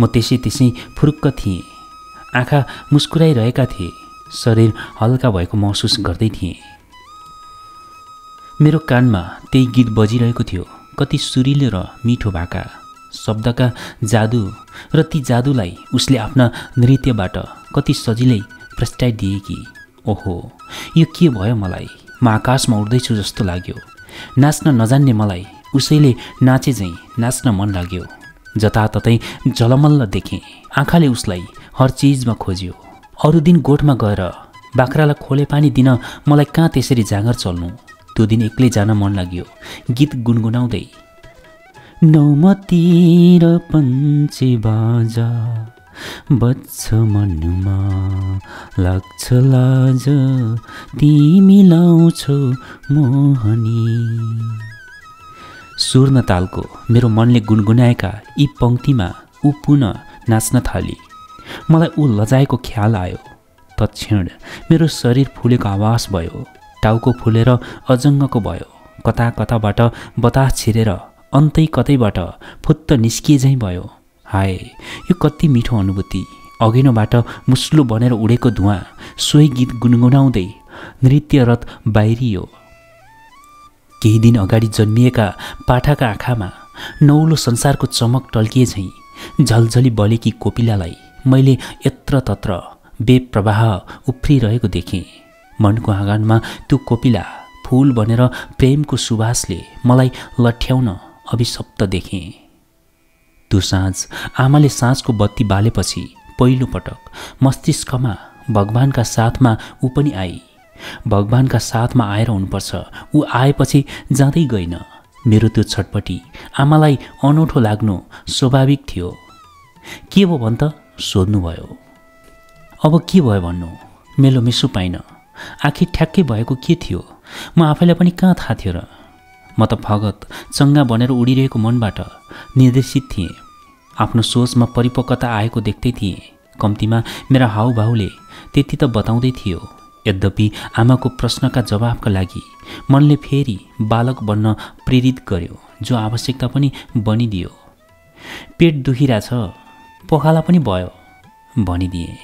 म त्यसै त्यसै फुरुक्क थिएँ। आँखा मुस्कुराइरहेका थिए। शरीर हल्का भएको महसुस गर्दै थिएँ। मेरो कानमा त्यही गीत बजिरहेको थियो। कति सुरिलो र मिठो भाका। शब्दका जादु र ती जादुलाई उसले आफ्ना नृत्यबाट कति सजिलै प्रस्ट्याइदिए कि। ओहो यो के भयो मलाई? म आकाशमा उड्दैछु जस्तो लाग्यो। नाच्न नजान्ने मलाई उसैले नाचे झैँ नाच्न मन लाग्यो। जताततै जलमल्ल देखेँ। आँखाले उसलाई हर चिजमा खोज्यो। अरू दिन गोठमा गएर बाख्रालाई खोले पानी दिन मलाई कहाँ त्यसरी जाँगर चल्नु? त्यो दिन एक्लै जान मन लाग्यो। गीत गुनगुनाउँदै नौमतिर पञ्चे बाजा बच्छ मनमा लाग्छ लाज तिमी लाउँछौ मोहनी। सुर्ण तालको मेरो मनले गुनगुनाएका यी पङ्क्तिमा ऊ पुनः नाच्न थाली। मलाई ऊ लजाएको ख्याल आयो। तत्क्षण मेरो शरीर फुलेको आवाज भयो। टाउको फुलेर अजङ्गको भयो। कता कताबाट बतास छिरेर अन्तै कतैबाट फुत्त निस्किए झैँ भयो। हाय यो कति मिठो अनुभूति। अघिनोबाट मुस्लो बनेर उडेको धुवा सोही गीत गुनगुनाउँदै नृत्यरत बाहिरियो। केही दिन अगाडि जन्मिएका पाठाका आँखामा नौलो संसारको चमक टल्किए झैँ झलझली बलेकी कोपिलालाई मैले यत्र तत्र बेप्रवाह उफ्रिरहेको देखेँ। मनको आँगनमा त्यो कोपिला फुल बनेर प्रेमको सुवासले मलाई लठ्याउन अभिशप्त देखेँ। त्यो साँझ आमाले साँझको बत्ती बालेपछि पहिलोपटक मस्तिष्कमा भगवान्का साथमा ऊ पनि आई। भगवान्का साथमा आएर हुनुपर्छ। ऊ आएपछि जाँदै गइन मेरो त्यो छटपट्टि आमालाई अनौठो लाग्नु स्वाभाविक थियो। के भयो भन् त? सोध्नुभयो। अब के भयो भन्नु? मेलो मिसु पाइन। आखिर ठ्याक्कै भएको के थियो? म आफैलाई पनि कहाँ थाहा थियो र? म त फगत चङ्गा बनेर उडिरहेको मनबाट निर्देशित थिएँ। आफ्नो सोचमा परिपक्वता आएको देख्दै थिएँ। कम्तीमा मेरा हाउभाउले त्यति त बताउँदै थियो। यद्यपि आमाको प्रश्नका जवाफका लागि मनले फेरि बालक बन्न प्रेरित गर्यो जो आवश्यकता पनि बनिदियो। पेट दुखिरहेछ पखाला पनि भयो भनिदिए।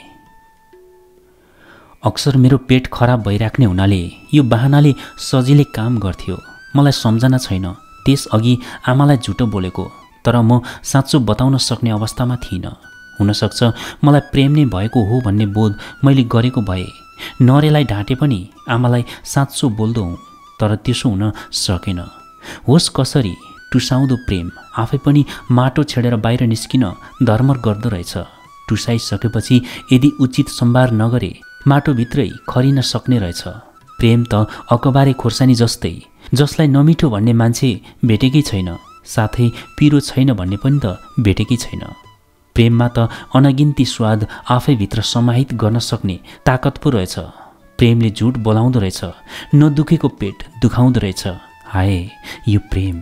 अक्सर मेरो पेट खराब भइराख्ने हुनाले यो बाहनाले सजिलै काम गर्थ्यो। मलाई सम्झना छैन। त्यसअघि आमालाई झुटो बोलेको तर म साँचो बताउन सक्ने अवस्थामा थिइनँ। हुनसक्छ मलाई प्रेम नै भएको हो भन्ने बोध मैले गरेको भए नरेलाई ढाँटे पनि आमालाई साँचो बोल्दो हुँ तर त्यसो हुन सकेन। होस् कसरी टुसाउँदो प्रेम आफै पनि माटो छेडेर बाहिर निस्किन धर्मर गर्दो रहेछ। टुसाइसकेपछि यदि उचित सम्भार नगरे माटोभित्रै खरिन सक्ने रहेछ। प्रेम त अकबारे खोर्सानी जस्तै जसलाई नमिठो भन्ने मान्छे भेटेकै छैन साथै पिरो छैन भन्ने पनि त भेटेकै छैन। प्रेममा त अनगिन्ती स्वाद आफैभित्र समाहित गर्न सक्ने ताकत पो रहेछ। प्रेमले झुट बोलाउँदो रहेछ नदुखेको पेट दुखाउँदो रहेछ। हाय यो प्रेम।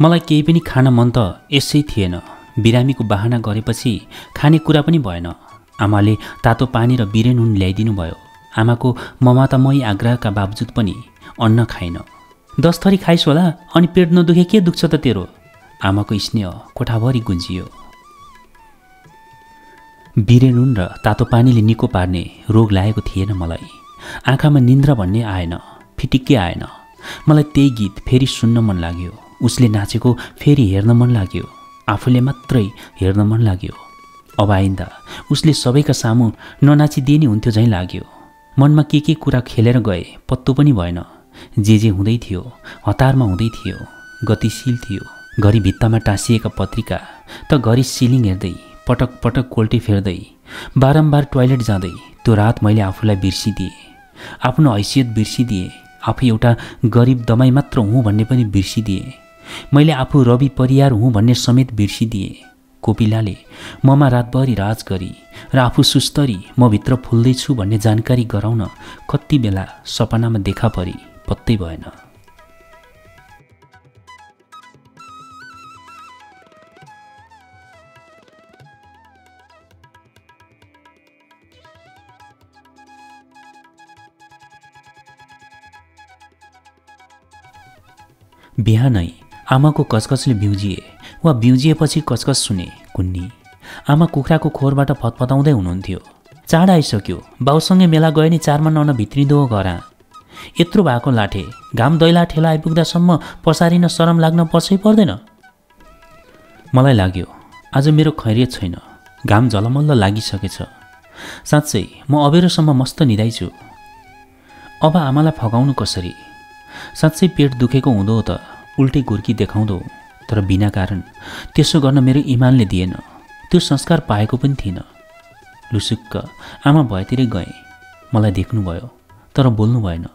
मलाई केही पनि खान मन त यसै थिएन। बिरामीको बाहना गरेपछि खाने कुरा पनि भएन। आमाले तातो पानी र बिरे नुन ल्याइदिनु भयो आमाको ममातामयी आग्रहका बावजुद पनि अन्न खाइन। दस थरी खाइस् होला अनि पेट नदुखे के दुख्छ त तेरो? आमाको स्नेह कोठाभरि गुन्जियो। बिरे नुन र तातो पानीले निको पार्ने रोग लागेको थिएन मलाई। आँखामा निन्द्र भन्ने आएन फिटिक्कै आएन। मलाई त्यही गीत फेरि सुन्न मन लाग्यो। उसले नाचेको फेरि हेर्न मन लाग्यो। आफूले मात्रै हेर्न मन लाग्यो। अब आइन्दा उसले सबैका सामु ननाचिदिए हुन्थ्यो झैँ लाग्यो। मनमा के के कुरा खेलेर गए पत्तो पनि भएन। जे जे हुँदै थियो हतारमा हुँदै थियो गतिशील थियो। घरि भित्तामा टाँसिएका पत्रिका त घरि सिलिङ हेर्दै पटक पटक कोल्टी फेर्दै बारम्बार टोयलेट जाँदै त्यो रात मैले आफूलाई बिर्सिदिएँ। आफ्नो हैसियत बिर्सिदिएँ। आफू एउटा गरिब दमाई मात्र हुँ भन्ने पनि बिर्सिदिएँ। मैले आफू रवि परियार हुँ भन्ने समेत बिर्सिदिएँ। कोपिलाले ममा रातभरि राज गरी र आफू सुस्तरी म भित्र फुल्दैछु भन्ने जानकारी गराउन कति बेला सपनामा देखा परी पत्तै भएन। बिहानै आमाको कचकचले बिउजिए वा बिउजिएपछि कचकच सुने कुन्नी। आमा कुखुराको खोरबाट फतफताउँदै हुनुहुन्थ्यो। चाड आइसक्यो। बाउसँगै मेला गए नि चारमा नन भित्रिँदो घरा यत्रो भएको लाठे घाम दैला ठेला आइपुग्दासम्म पसारिन सरम लाग्न पर्छै पर्दैन। मलाई लाग्यो आज मेरो खैरियत छैन। घाम झलमल्ल लागिसकेछ। साँच्चै म अबेरोसम्म मस्त निधाइछु। अब आमालाई फगाउनु कसरी? साँच्चै पेट दुखेको हुँदो त। उल्टै गुर्की देखाउँदो तर बिना कारण। त्यसो गर्न मेरो इमानले दिएन। त्यो संस्कार पाएको पनि थिइनँ लुसुक्क आमा भएतिरै गएँ। मलाई देख्नुभयो तर बोल्नु भएन।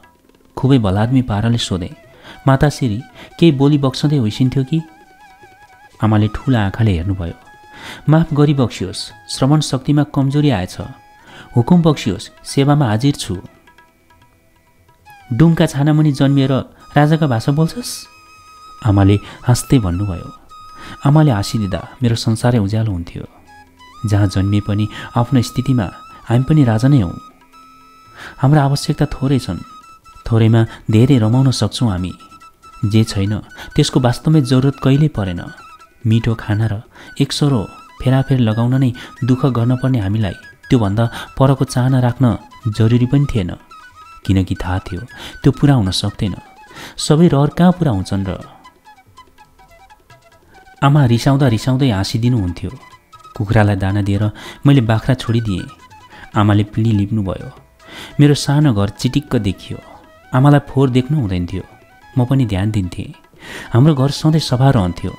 खुबै भलादमी पाराले सोधेँ माताश्री केही बोली बक्सँदै होइसिन्थ्यो कि? आमाले ठुला आँखाले हेर्नुभयो माफ गरी बक्सियोस् श्रवण शक्तिमा कमजोरी आएछ। हुकुम बक्सियोस् सेवामा हाजिर छु। डुङका छानामुनि जन्मिएर राजाका भाषा बोल्छस्? आमाले हाँस्दै भन्नुभयो। आमाले हाँसिदिँदा मेरो संसारै उज्यालो हुन्थ्यो। जहाँ जन्मिए पनि आफ्नो स्थितिमा हामी पनि राजा नै हौँ। हाम्रो आवश्यकता थोरै छन्। थोरैमा धेरै रमाउन सक्छौँ हामी। जे छैन त्यसको वास्तवमै जरुरत कहिल्यै परेन। मिठो खाना र एक सरो फेराफेर लगाउन नै दुःख गर्न पर्ने हामीलाई त्योभन्दा परको चाहना राख्न जरुरी पनि थिएन। किनकि थाहा थियो त्यो पुरा हुन सक्दैन। सबै रहर कहाँ पुरा हुन्छन् र आमा रिसाउँदा रिसाउँदै हाँसिदिनुहुन्थ्यो कुखुरालाई दाना दिएर मैले बाख्रा छोडिदिएँ। आमाले पिँढी लिप्नुभयो। मेरो सानो घर चिटिक्क देखियो। आमालाई फोहोर देख्नु हुँदैन थियो। म पनि ध्यान दिन्थेँ। हाम्रो घर सधैँ सफा रहन्थ्यो।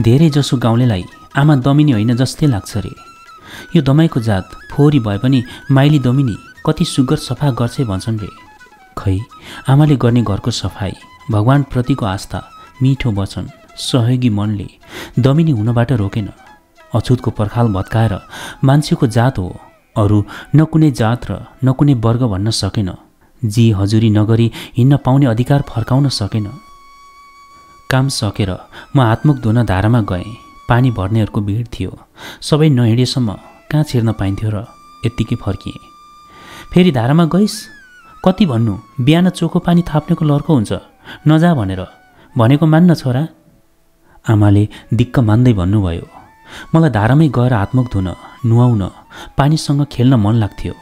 धेरै जसो गाउँलेलाई आमा दमिनी होइन जस्तै लाग्छ रे। यो दमाईको जात फोहोरी भए पनि माइली दमिनी कति सुग्घर सफा गर्छे भन्छन् रे। खै आमाले गर्ने घरको सफाई भगवान्प्रतिको आस्था मिठो वचन। सहयोगी मनले दमिनी हुनबाट रोकेन। अछुतको पर्खाल भत्काएर मान्छेको जात हो अरू न कुनै जात र न कुनै वर्ग भन्न सकेन। जी हजुरी नगरी हिँड्न पाउने अधिकार फर्काउन सकेन। काम सकेर म हातमुख धुन धारामा गएँ। पानी भर्नेहरूको भिड थियो। सबै नहिँडेसम्म कहाँ छिर्न पाइन्थ्यो र यत्तिकै फर्किएँ। फेरि धारामा गइस्? कति भन्नु? बिहान चोखो पानी थाप्नेको लर्को हुन्छ। नजा भनेर। भनेको मान्न छोरा। आमाले दिक्क मान्दै भन्नुभयो मलाई धारामै गएर हातमुख धुन नुहाउन पानीसँग खेल्न मन लाग्थ्यो।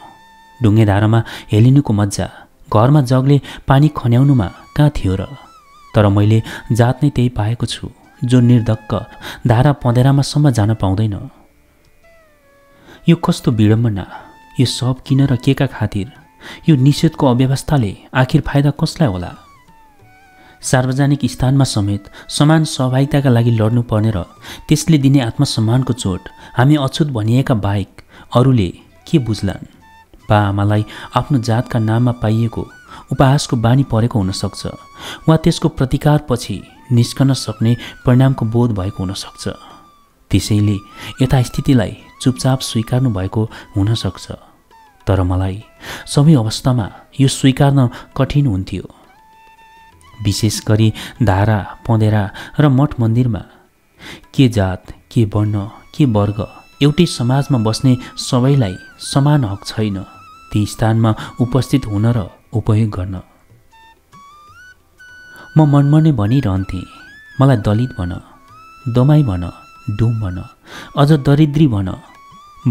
ढुङ्गे धारामा हेलिनुको मजा घरमा जगले पानी खन्याउनुमा कहाँ थियो र? तर मैले जात नै त्यही पाएको छु जो निर्धक्क धारा पँधेरामासम्म जान पाउँदैन। यो कस्तो विडम्बना यो सब किन र केका खातिर? यो निषेधको अव्यवस्थाले आखिर फाइदा कसलाई होला? सार्वजनिक स्थानमा समेत समान सहभागिताका लागि लड्नुपर्ने र त्यसले दिने आत्मसम्मानको चोट हामी अछुत भनिएका बाहेक अरूले के बुझ्लान्? बा आमालाई आफ्नो जातका नाममा पाइएको उपहासको बानी परेको हुनसक्छ। वा त्यसको प्रतिकारपछि निस्कन सक्ने परिणामको बोध भएको हुनसक्छ। त्यसैले यथास्थितिलाई चुपचाप स्वीकार्नु भएको हुनसक्छ। तर मलाई सबै अवस्थामा यो स्वीकार्न कठिन हुन्थ्यो। विशेष गरी धारा पँधेरा र मठ मन्दिरमा के जात के वर्ण के वर्ग एउटै समाजमा बस्ने सबैलाई समान हक छैन। ती स्थानमा उपस्थित हुन र उपयोग गर्न। म मनमा नै भनिरहन्थेँ मलाई दलित भन दमाई भन डुम भन अझ दरिद्री भन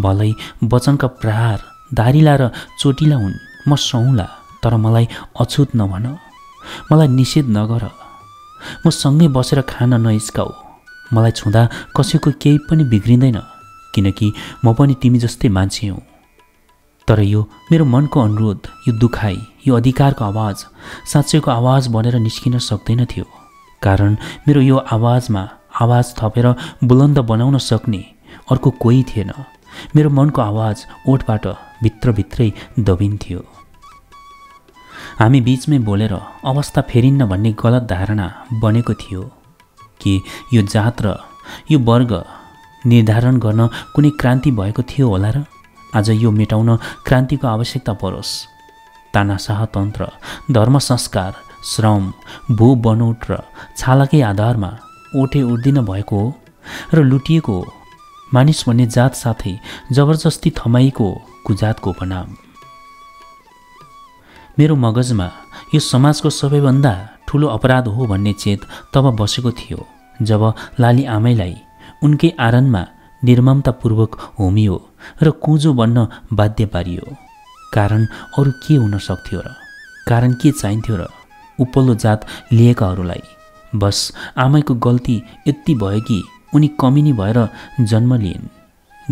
भलै वचनका प्रहार धारिला र चोटिला हुन् म सौला तर मलाई अछुत नभन। मलाई निषेध नगर। म सँगै बसेर खान नहिस्काऊ। मलाई छुँदा कसैको केही पनि बिग्रिँदैन किनकि म पनि तिमी जस्तै मान्छे हौ। तर यो मेरो मनको अनुरोध यो दुखाइ यो अधिकारको आवाज साँच्चैको आवाज बनेर निस्किन सक्दैन थियो। कारण मेरो यो आवाजमा आवाज थपेर बुलन्द बनाउन सक्ने अर्को कोही थिएन। मेरो मनको आवाज ओठबाट भित्रभित्रै दबिन्थ्यो। हामी बिचमै बोलेर अवस्था फेरिन्न भन्ने गलत धारणा बनेको थियो कि यो जात र यो वर्ग निर्धारण गर्न कुनै क्रान्ति भएको थियो होला र आज यो मेटाउन क्रान्तिको आवश्यकता परोस्। तानासाह तन्त्र धर्म संस्कार श्रम भू बनोट र छालाकै आधारमा ओठे उठ्दिन भएको हो र लुटिएको मानिस भन्ने जात साथै जबरजस्ती थमाइएको कुजातको उपनाम मेरो मगजमा यो समाजको सबैभन्दा ठुलो अपराध हो भन्ने चेत तब बसेको थियो जब लाली आमैलाई उनकै आरनमा निर्ममतापूर्वक होमियो र कुँजो बन्न बाध्य पारियो। कारण अरू के हुन सक्थ्यो र? कारण के चाहिन्थ्यो र? उपल्लो जात लिएकाहरूलाई। बस आमैको गल्ती यति भयो कि उनी कमिनी भएर जन्म लिइन्।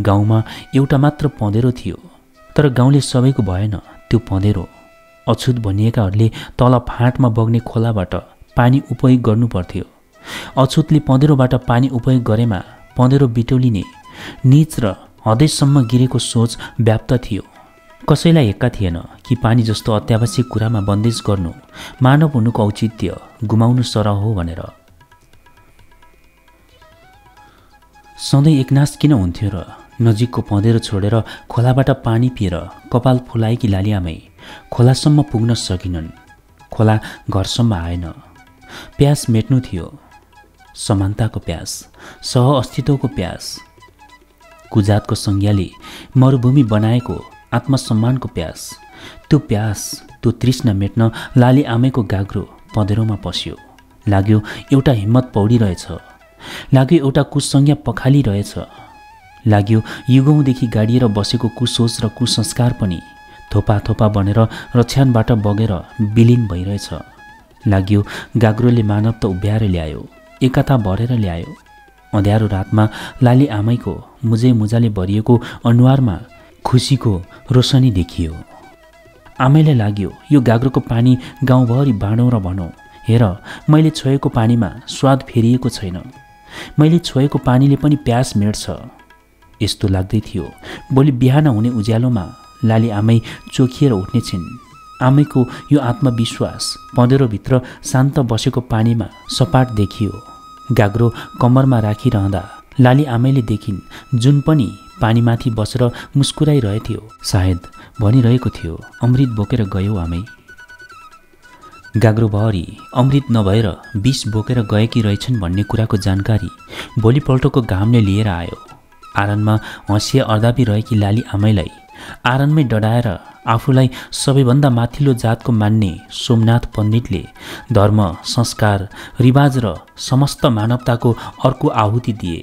गाउँमा एउटा मात्र पँधेरो थियो तर गाउँले सबैको भएन त्यो पँधेरो। अछुत भनिएकाहरूले तल फाँटमा बग्ने खोलाबाट पानी उपयोग गर्नुपर्थ्यो अछुतले पँधेरोबाट पानी उपयोग गरेमा पँधेरो बिटोलिने निच र हदैसम्म गिरेको सोच व्याप्त थियो। कसैलाई एक्का थिएन कि पानी जस्तो अत्यावश्यक कुरामा बन्देज गर्नु मानव हुनुको औचित्य गुमाउनु सरह हो भनेर। सधैँ एकनाश किन हुन्थ्यो र नजिकको पँधेरो छोडेर खोलाबाट पानी पिएर कपाल फुलाएकी लालिआमै खोलासम्म पुग्न सकिनन्। खोला घरसम्म आएन। प्यास मेट्नु थियो। समानताको प्यास सह अस्तित्वको प्यास। कुजातको संज्ञाले मरुभूमि बनाएको आत्मसम्मानको प्यास। त्यो प्यास त्यो तृष्णा मेट्न लाली आमैको गाग्रो पँधेरोमा पस्यो। लाग्यो एउटा हिम्मत पौडी रहेछ लाग्यो एउटा कुसंज्ञा पखालिरहेछ। लाग्यो युगौँदेखि गाडिएर बसेको कुसोच र कुसंस्कार पनि थोपा थोपा बनेर रक्षानबाट बगेर विलिन भइरहेछ। लाग्यो गाग्रोले मानव त उभ्याएर ल्यायो एकता भरेर ल्यायो। अँध्यारो रातमा लाली आमैको मुजे मुजाले भरिएको अनुहारमा खुसीको रोशनी देखियो। आमैलाई लाग्यो यो गाग्रोको पानी गाउँभरि बाँडौँ र भनौँ। हेर मैले छोएको पानीमा स्वाद फेरिएको छैन। मैले छोएको पानीले पनि प्यास मेट्छ। यस्तो लाग्दै थियो। भोलि बिहान हुने उज्यालोमा लाली आमै चोखिएर उठ्ने छिन्। आमैको यो आत्मविश्वास पँधेरोभित्र शान्त बसेको पानीमा सपाट देखियो। गाग्रो कम्मरमा राखिरहँदा लाली आमैले देखिन् जुन पनि पानीमाथि बसेर मुस्कुराइरहेथ्यो सायद भनिरहेको थियो अमृत बोकेर गयो आमै। गाग्रोभरि अमृत नभएर विष बोकेर गएकी रहेछन् भन्ने कुराको जानकारी भोलिपल्टको घामले लिएर आयो। आरनमा हँसिया अर्दापी रहेकी लाली आमैलाई। आरनमै डढाएर आफूलाई सबैभन्दा माथिल्लो जातको मान्ने सोमनाथ पण्डितले धर्म संस्कार रिवाज र समस्त मानवताको अर्को आहुति दिए।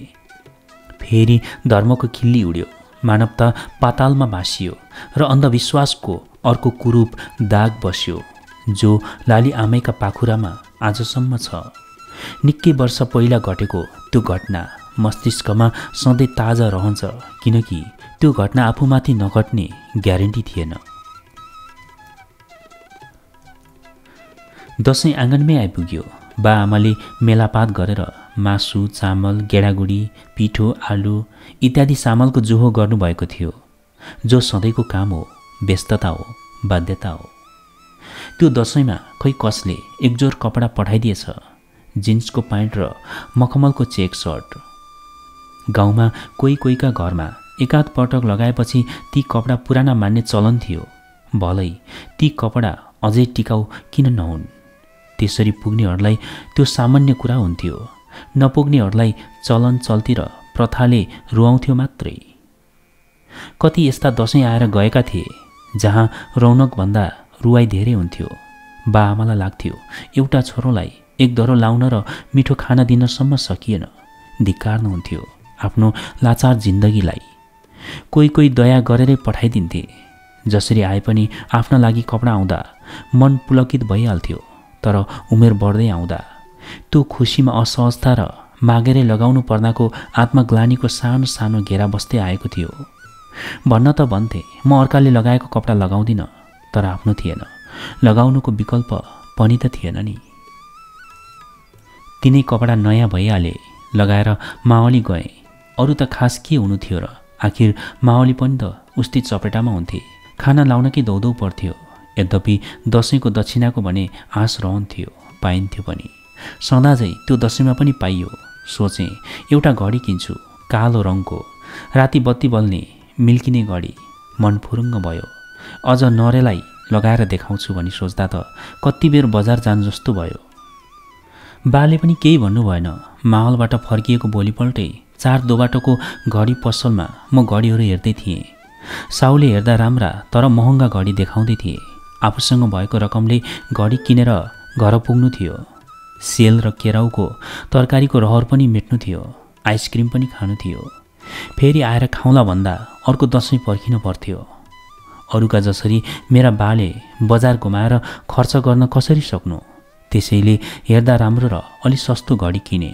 फेरि धर्मको खिल्ली उड्यो मानवता पातालमा भाँसियो र अन्धविश्वासको अर्को कुरूप दाग बस्यो जो लाली आमैका पाखुरामा आजसम्म छ। निकै वर्ष पहिला घटेको त्यो घटना मस्तिष्कमा सधैँ ताजा रहन्छ किनकि त्यो घटना आफूमाथि नघट्ने ग्यारेन्टी थिएन। दसैँ आँगनमै आइपुग्यो। बा आमाले मेलापात गरेर मासु चामल गेडागुडी पिठो आलु इत्यादि सामलको जोहो गर्नुभएको थियो जो सधैँको काम हो व्यस्तता हो बाध्यता हो। त्यो दसैँमा खै कसले एकजोर कपडा पठाइदिएछ? जिन्सको प्यान्ट र मखमलको चेक सर्ट। गाउँमा कोही कोहीका घरमा एकाध पटक लगाएपछि ती कपडा पुराना मान्ने चलन थियो। भलै ती कपडा अझै टिकाउ किन नहुन्? त्यसरी पुग्नेहरूलाई त्यो सामान्य कुरा हुन्थ्यो। नपुग्नेहरूलाई चलन चल्ती र प्रथाले रुवाउँथ्यो मात्रै। कति यस्ता दसैँ आएर गएका थिए जहाँ रौनकभन्दा रुवाई धेरै हुन्थ्यो। बा आमालाई लाग्थ्यो एउटा छोरोलाई एक दरो लाउन र मिठो खाना दिनसम्म सकिएन। धिक्कार्नुहुन्थ्यो आफ्नो लाचार जिन्दगीलाई। कोही कोही दया गरेरै पठाइदिन्थे जसरी आए पनि आफ्ना लागि कपडा आउँदा मन पुलकित भइहाल्थ्यो तर उमेर बढ्दै आउँदा। त्यो खुसीमा असहजता र मागेरै लगाउनु पर्दाको आत्मग्लानीको सानो सानो घेरा बस्दै आएको थियो। भन्न त भन्थे म अर्काले लगाएको कपडा लगाउँदिनँ तर आफ्नो थिएन। लगाउनुको विकल्प पनि त थिएन नि। तिनै कपडा नयाँ भइहाले लगाएर मावली गए। अरू त खास के हुनु थियो र? आखिर मावली पनि त उस्तै चपेटामा हुन्थे। खाना लाउनकै दौदौ पर्थ्यो। यद्यपि दसैँको दक्षिणाको भने आश रहन्थ्यो पाइन्थ्यो पनि। सदाझै त्यो दसैँमा पनि पाइयो। सोचेँ एउटा घडी किन्छु कालो रङको। राति बत्ती बल्ने मिल्किने घडी। मन फुरुङ्ग भयो। अझ नरेलाई लगाएर देखाउँछु भनी सोच्दा त कति बेर बजार जानु जस्तो भयो। बाले पनि केही भन्नु भएन। माहौलबाट फर्किएको भोलिपल्टै चार दोबाटोको घडी पसलमा म घडीहरू हेर्दै थिएँ। साउले हेर्दा राम्रा तर महँगा घडी देखाउँदै थिए। आफूसँग भएको रकमले घडी किनेर घर पुग्नु थियो। सेल र केराउको तरकारीको रहर पनि मेट्नु थियो। आइसक्रिम पनि खानु थियो। फेरि आएर खाउँला भन्दा अर्को दसैँ पर्खिनु पर्थ्यो। अरूका जसरी मेरा बाले बजार घुमाएर खर्च गर्न कसरी सक्नु? त्यसैले हेर्दा राम्रो र अलि सस्तो घडी किने।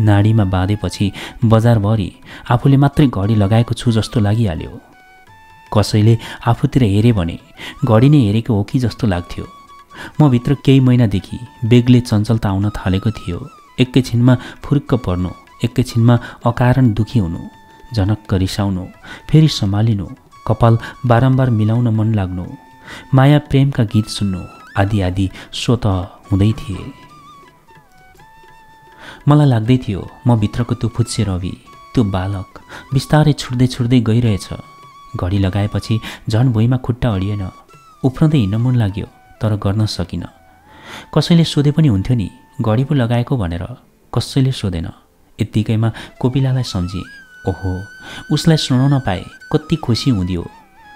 नाडीमा बाँधेपछि बजारभरि आफूले मात्रै घडी लगाएको छु जस्तो लागिहाल्यो। कसैले आफूतिर हेरे भने घडी नै हेरेको हो कि जस्तो लाग्थ्यो। म भित्र केही महिनादेखि बेग्लै चञ्चलता आउन थालेको थियो। एकैछिनमा फुरुक्क पर्नु एकैछिनमा अकारण दुखी हुनु झनक्क रिसाउनु फेरि सम्हालिनु कपाल बारम्बार मिलाउन मन लाग्नु माया प्रेमका गीत सुन्नु आदि आदि स्वत हुँदै थिए। मलाई लाग्दै थियो म भित्रको त्यो फुच्चे रवि त्यो बालक बिस्तारै छुट्दै छुट्दै गइरहेछ। घडी लगाएपछि झन् भुइँमा खुट्टा अडिएन। उफ्रँदै हिँड्न मन लाग्यो तर गर्न सकिनँ। कसैले सोधे पनि हुन्थ्यो नि घडी पो लगाएको भनेर कसैले सोधेन। यत्तिकैमा कोपिलालाई सम्झेँ ओहो उसलाई सुनाउन पाए कति खुसी हुँदियो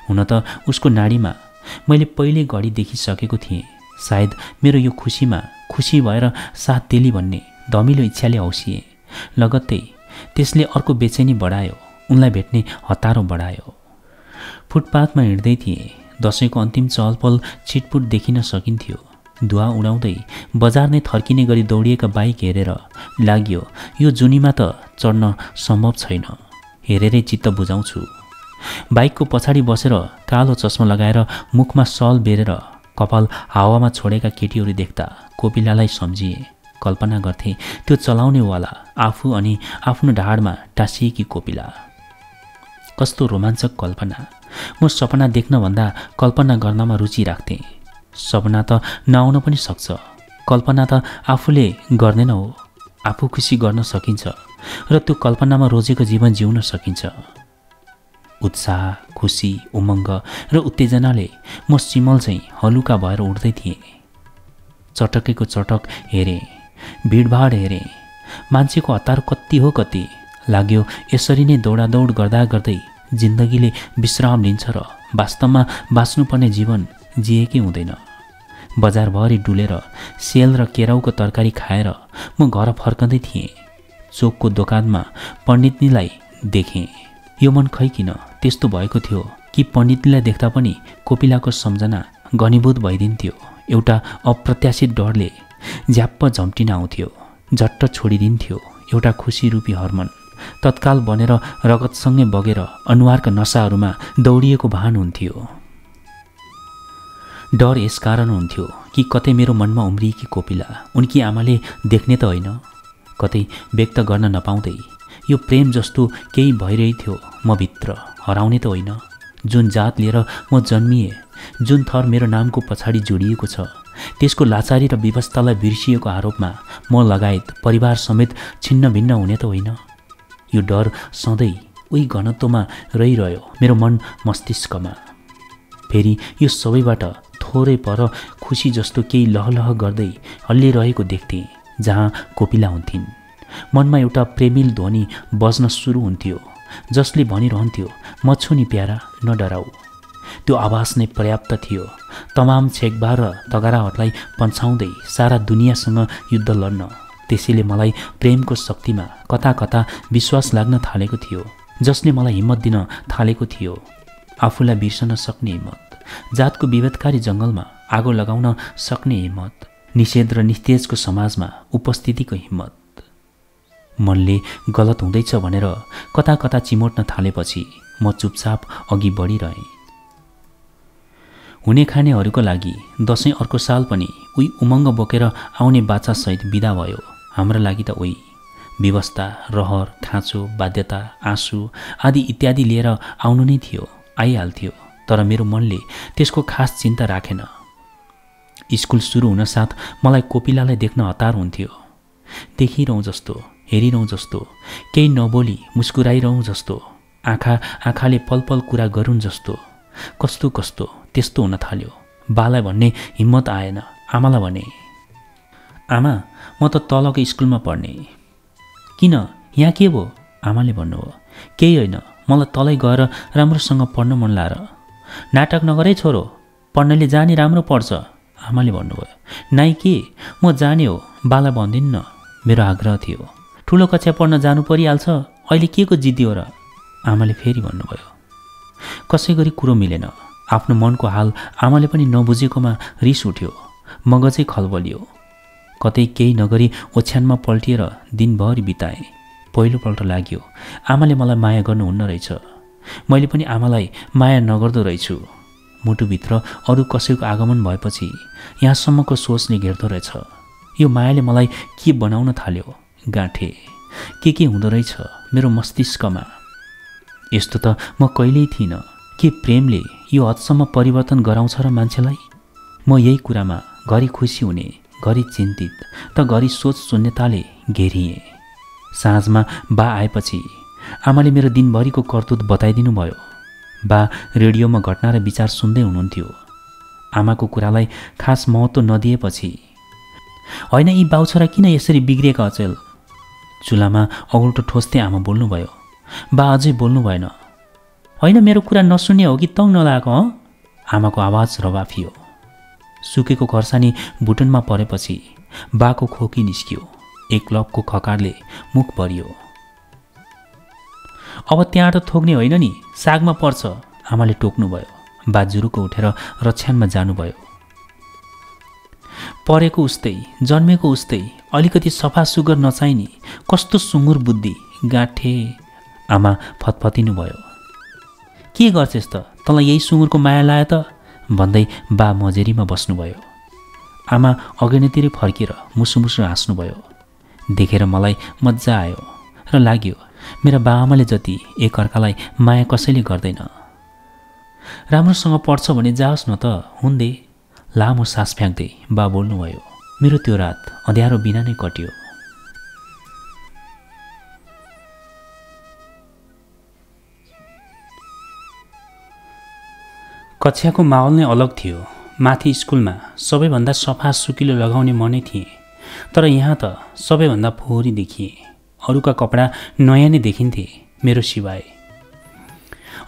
हुन त उसको नाडीमा मैले पहिले घडी देखिसकेको थिएँ। सायद मेरो यो खुसीमा खुसी भएर साथ देली भन्ने धमिलो इच्छाले औसिए लगत्तै त्यसले अर्को बेचैनी बढायो उनलाई भेट्ने हतारो बढायो। फुटपाथमा हिँड्दै थिएँ। दसैँको अन्तिम चहलपहल छिटपुट देखिन सकिन्थ्यो। धुवा उडाउँदै बजार नै थर्किने गरी दौडिएका बाइक हेरेर लाग्यो यो जुनीमा त चढ्न सम्भव छैन। हेरेरै चित्त बुझाउँछु बाइकको पछाडि बसेर कालो चस्मा लगाएर मुखमा सल बेरेर कपाल हावामा छोडेका केटीहरू देख्दा कोपिलालाई सम्झिए। कल्पना गर्थे त्यो चलाउनेवाला आफू अनि आफ्नो ढाडमा टाँसिएकी कोपिला। कस्तो रोमाञ्चक कल्पना। म सपना देख्नभन्दा कल्पना गर्नमा रुचि राख्थेँ। सपना त नआउन पनि सक्छ। कल्पना त आफूले गर्दैन हो। आफू खुसी गर्न सकिन्छ। र त्यो कल्पनामा रोजेको जीवन जिउन सकिन्छ। उत्साह खुसी उमङ्ग र उत्तेजनाले म सिमल चाहिँ हलुका भएर उठ्दै थिएँ। चटकेको चटक हेरेँ। भिडभाड हेरेँ। मान्छेको हतार कति हो कति लाग्यो यसरी नै दौडादौड गर्दा गर्दै जिन्दगीले विश्राम लिन्छ र वास्तवमा बाँच्नुपर्ने जीवन जिएकै हुँदैन। बजारभरि डुलेर सेल र केराउको तरकारी खाएर म घर फर्कँदै थिएँ। चोकको दोकानमा पण्डितनीलाई देखेँ। यो मन खै किन? त्यस्तो भएको थियो कि पण्डितनीलाई देख्दा पनि कोपिलाको सम्झना घनीभूत भइदिन्थ्यो। एउटा अप्रत्याशित डरले झ्याप्प झम्टिन आउँथ्यो झट्ट छोडिदिन्थ्यो एउटा खुसी रूपी हर्मन। तत्काल बनेर रगतसँगै बगेर अनुहारका नसाहरूमा दौडिएको भान हुन्थ्यो। डर यसकारण हुन्थ्यो कि कतै मेरो मनमा उम्रिएकी कोपिला उनकी आमाले देख्ने त होइन। कतै व्यक्त गर्न नपाउँदै यो प्रेम जस्तो केही भइरहेथ्यो म भित्र हराउने त होइन। जुन जात लिएर म जन्मिएँ जुन थर मेरो नामको पछाडि जोडिएको छ त्यसको लाचारी र व्यवस्थालाई बिर्सिएको आरोपमा म लगायत परिवार समेत छिन्न भिन्न हुने त होइन। यो डर सधैँ उही घनत्वमा रहिरह्यो मेरो मन मस्तिष्कमा। फेरि यो सबैबाट थोरै पर खुसी जस्तो केही लहलह गर्दै हल्लिरहेको देख्थेँ जहाँ कोपिला हुन्थिन्। मनमा एउटा प्रेमिल ध्वनि बज्न सुरु हुन्थ्यो जसले भनिरहन्थ्यो म छु नि प्यारा नडराऊ। त्यो आवाज नै पर्याप्त थियो। तमाम छेकबार र तगाराहरूलाई पन्छाउँदै सारा दुनियाँसँग युद्ध लड्न। त्यसैले मलाई प्रेमको शक्तिमा कता कता विश्वास लाग्न थालेको थियो जसले मलाई हिम्मत दिन थालेको थियो। आफूलाई बिर्सन सक्ने हिम्मत जातको विभेदकारी जङ्गलमा आगो लगाउन सक्ने हिम्मत निषेध र निस्तेजको समाजमा उपस्थितिको हिम्मत। मनले गलत हुँदैछ भनेर कता कता चिमोट्न थालेपछि म चुपचाप अघि बढिरहेँ। हुने खानेहरूको लागि दसैँ अर्को साल पनि उही उमङ्ग बोकेर आउने बाचासहित विदा भयो। हाम्रो लागि त उही। व्यवस्था रहर खाँचो बाध्यता आँसु आदि इत्यादि लिएर आउनु नै थियो आइहाल्थ्यो तर मेरो मनले त्यसको खास चिन्ता राखेन। स्कुल सुरु हुनसाथ मलाई कोपिलालाई देख्न हतार हुन्थ्यो। देखिरहँ जस्तो हेरिरहँ जस्तो केही नबोली मुस्कुराइरहँ जस्तो आँखा आँखाले पल पल कुरा गरून् जस्तो। कस्तो कस्तो? त्यस्तो हुन थाल्यो। बालाई भन्ने हिम्मत आएन। आमालाई भने आमा म त तलको स्कुलमा पढ्ने। किन? यहाँ के भयो? आमाले भन्नुभयो केही होइन। मलाई तलै गएर राम्रोसँग पढ्न मन लाएर। नाटक नगरै छोरो पढ्नेले जाने राम्रो पढ्छ। आमाले भन्नुभयो नाइ के? म जाने हो। बाला भन्दिनँ मेरो आग्रह थियो। ठुलो कक्षा पढ्न जानु परिहाल्छ। अहिले के को जिद्दी र? आमाले फेरि भन्नुभयो कसै गरी कुरो मिलेन। आफ्नो मनको हाल आमाले पनि नबुझेकोमा रिस उठ्यो। मगजै खलबलियो कतै केही नगरी ओछ्यानमा पल्टिएर दिनभरि बिताएँ। पहिलोपल्ट लाग्यो। आमाले मलाई माया गर्नुहुन्न रहेछ। मैले पनि आमालाई माया नगर्दो रहेछु। मुटुभित्र अरू कसैको आगमन भएपछि यहाँसम्मको सोचले घेर्दो रहेछ। यो मायाले मलाई के बनाउन थाल्यो? गाँठे। के के हुँदो रहेछ? मेरो मस्तिष्कमा। यस्तो त म कहिल्यै थिइनँ। के प्रेमले यो हदसम्म परिवर्तन गराउँछ र मान्छेलाई? म यही कुरामा घरि खुसी हुने घरि चिन्तित त घरि सोच शून्यताले घेरिएँ। साँझमा बा आएपछि आमाले मेरो दिनभरिको करतुत बताइदिनु भयो बा रेडियोमा घटना र विचार सुन्दै हुनुहुन्थ्यो। आमाको कुरालाई खास महत्त्व नदिएपछि होइन यी बाउछोरा किन यसरी बिग्रिएका अचेल? चुलामा अगुल्टो ठोस्दै आमा बोल्नुभयो। बा अझै बोल्नु भएन। होइन मेरो कुरा नसुन्ने हो कि तङ नलाएको हँ आमाको आवाज रवाफियो सुकेको खर्सानी भुटनमा परेपछि बाको खोकी निस्कियो। एक लपको खकारले मुख परियो। अब त्यहाँ त थोक्ने होइन नि सागमा पर्छ। आमाले टोक्नुभयो। बाजुरुको उठेर रक्षानमा जानुभयो। परेको उस्तै जन्मेको उस्तै अलिकति सफा सुगर नचाहिने कस्तो सुँगुर बुद्धि गाँठे। आमा फतफतिनु भयो। के गर्छेस् त? तँलाई यही सुँगुरको माया लायो त? भन्दै बा मजेरीमा बस्नुभयो। आमा अगेनैतिरै फर्केर मुसु हाँस्नुभयो। देखेर मलाई मजा आयो र लाग्यो मेरा बाआमाले जति एकअर्कालाई माया कसैले गर्दैन। राम्रोसँग पढ्छ भने जाओस् न त हुँदै लामो सास फ्याँक्दै बा बोल्नुभयो मेरो त्यो रात अँध्यारो बिना नै कट्यो। कक्षाको माहौल नै अलग थियो। माथि स्कुलमा सबैभन्दा सफा सुकिलो लगाउने मनै थिएँ। तर यहाँ त सबैभन्दा फोहोरी देखिए। अरूका कपडा नयाँ नै देखिन्थे मेरो सिवाय।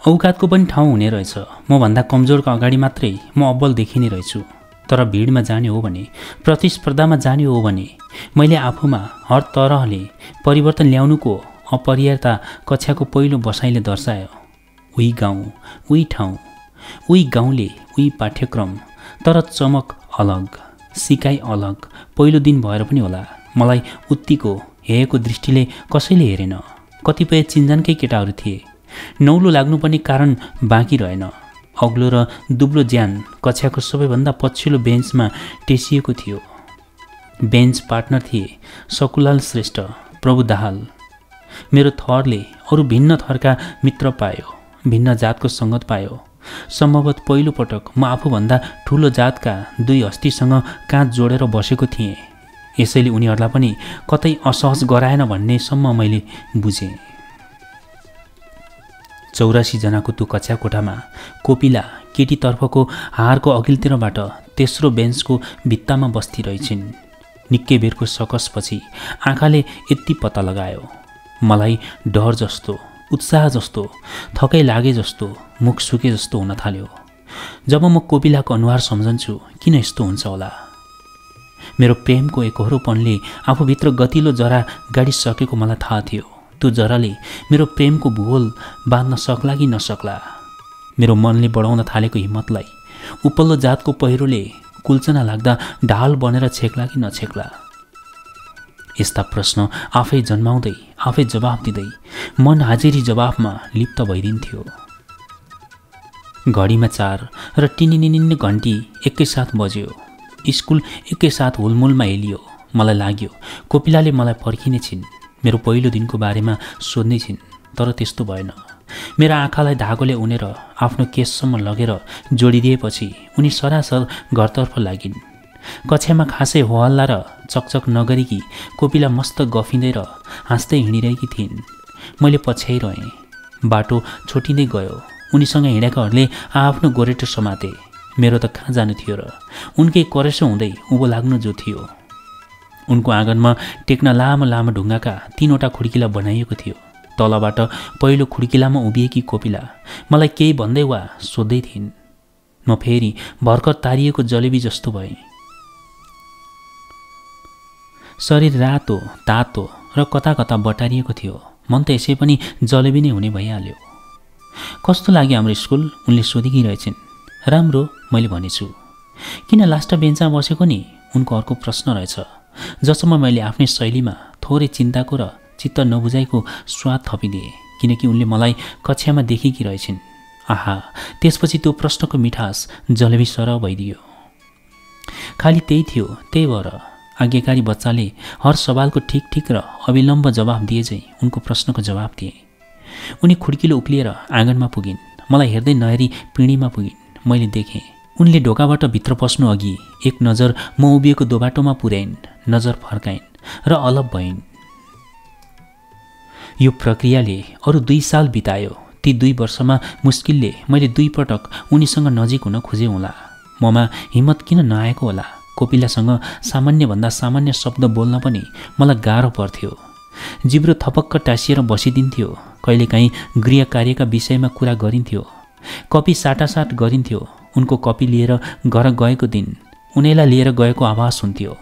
औकातको पनि ठाउँ हुने रहेछ। मभन्दा कमजोरको अगाडि मात्रै म अब्बल देखिने रहेछु। तर भिडमा जाने हो भने प्रतिस्पर्धामा जाने हो भने मैले आफूमा हर तरहले परिवर्तन ल्याउनुको अपरियता कक्षाको पहिलो बसाइले दर्शायो। उही गाउँ उही ठाउँ। उही गाउँले उही पाठ्यक्रम तर चमक अलग सिकाइ अलग पहिलो दिन भएर पनि होला। मलाई उत्तिको हेरेको दृष्टिले कसैले हेरेन। कतिपय चिन्जानकै केटाहरू थिए। नौलो लाग्नुपर्ने कारण बाँकी रहेन। अग्लो र दुब्लो ज्यान कक्षाको सबैभन्दा पछिल्लो बेन्चमा टेसिएको थियो। बेन्च पार्टनर थिए सकुलाल श्रेष्ठ प्रभु दाहाल। मेरो थरले अरू भिन्न थरका मित्र पायो भिन्न जातको सङ्गत पायो। सम्भवत पहिलोपटक म आफूभन्दा ठुलो जातका दुई हस्तीसँग काँध जोडेर बसेको थिएँ। यसैले उनीहरूलाई पनि कतै असहज गराएन भन्नेसम्म मैले बुझेँ। चौरासीजनाको त्यो कक्षा कोठामा कोपिला केटीतर्फको हारको अघिल्तिरबाट तेस्रो बेन्चको भित्तामा बस्ती रहेछन् निकै बेरको सकसपछि आँखाले यति पत्ता लगायो। मलाई डर जस्तो उत्साह जस्तो थकै लागे जस्तो मुख सुके जस्तो हुन थाल्यो। जब म कोपिलाको अनुहार सम्झन्छु किन यस्तो हुन्छ होला? मेरो प्रेमको एकहोरोपनले आफूभित्र गतिलो जरा गाडिसकेको मलाई थाहा थियो। त्यो जराले मेरो प्रेमको भूगोल बाँध्न सक्ला कि नसक्ला? मेरो मनले बढाउन थालेको हिम्मतलाई उपल्लो जातको पहिरोले कुल्चना लाग्दा ढाल बनेर छेक्ला कि नछेक्ला? यस्ता प्रश्न आफै जन्माउँदै आफै जवाफ दिँदै मन हाजिरी जवाफमा लिप्त भइदिन्थ्यो। घडीमा चार र टिनिनिनिन्ने घन्टी एकैसाथ बज्यो। स्कुल एकैसाथ हुलमुलमा हेलियो। मलाई लाग्यो कोपिलाले मलाई पर्खिने छिन्। मेरो पहिलो दिनको बारेमा सोध्ने छिन् तर त्यस्तो भएन। मेरा आँखालाई धागोले उनेर आफ्नो केससम्म लगेर जोडिदिएपछि उनी सरासर घरतर्फ लागिन्। कक्षामा खासै होहल्ला र चकचक नगरेकी कोपिला मस्त गफिँदै र हाँस्दै हिँडिरहेकी थिइन्। मैले पछ्याइरहेँ। बाटो छोटिँदै गयो। उनीसँग हिँडेकाहरूले आफ्नो गोरेटो समाते। मेरो त कहाँ जानु थियो र? उनकै करेसो हुँदै उँभो लाग्नु जो थियो। उनको आँगनमा टेक्न लामो लामो ढुङ्गाका तिनवटा खुड्किला बनाइएको थियो। तलबाट पहिलो खुड्किलामा उभिएकी कोपिला मलाई केही भन्दै वा सोध्दै थिइन्। म फेरि भर्खर तारिएको जलेबी जस्तो भएँ। शरीर रातो तातो र कता कता बटारिएको थियो। मन त यसै पनि जलेबी नै हुने भइहाल्यो। कस्तो लाग्यो हाम्रो स्कुल? उनले सोधेकी रहेछन् राम्रो मैले भनेछु। किन लास्ट बेन्चमा बसेको नि? उनको अर्को प्रश्न रहेछ। जसम्म मैले आफ्नै शैलीमा थोरै चिन्ताको र चित्त नबुझाइको स्वाद थपिदिएँ किनकि उनले मलाई कक्षामा देखेकी रहेछन् आहा त्यसपछि त्यो प्रश्नको मिठास जलेबी सर भइदियो। खालि त्यही थियो त्यही भएर। आज्ञाकारी बच्चाले हर सवालको ठिक ठिक र अविलम्ब जवाफ दिए चाहिँ उनको प्रश्नको जवाफ दिए। उनी खुड्किलो उक्लिएर आँगनमा पुगिन्। मलाई हेर्दै नहेरी पिँढीमा पुगिन्। मैले देखेँ उनले ढोकाबाट भित्र पस्नु अघि एक नजर म उभिएको दोबाटोमा पुर्याइन् नजर फर्काइन् र अलप भइन्। यो प्रक्रियाले अरू दुई साल बितायो। ती दुई वर्षमा मुस्किलले मैले दुईपटक उनीसँग नजिक हुन खोजेँ होला। ममा हिम्मत किन नआएको होला? कोपिलासँग सामान्यभन्दा सामान्य शब्द बोल्न पनि मलाई गाह्रो पर्थ्यो। जिब्रो थपक्क टाँसिएर बसिदिन्थ्यो। कहिलेकाहीँ गृह कार्यका विषयमा कुरा गरिन्थ्यो। कपी साटासाट गरिन्थ्यो। उनको कपी लिएर घर गएको दिन उनीलाई लिएर गएको आवाज हुन्थ्यो।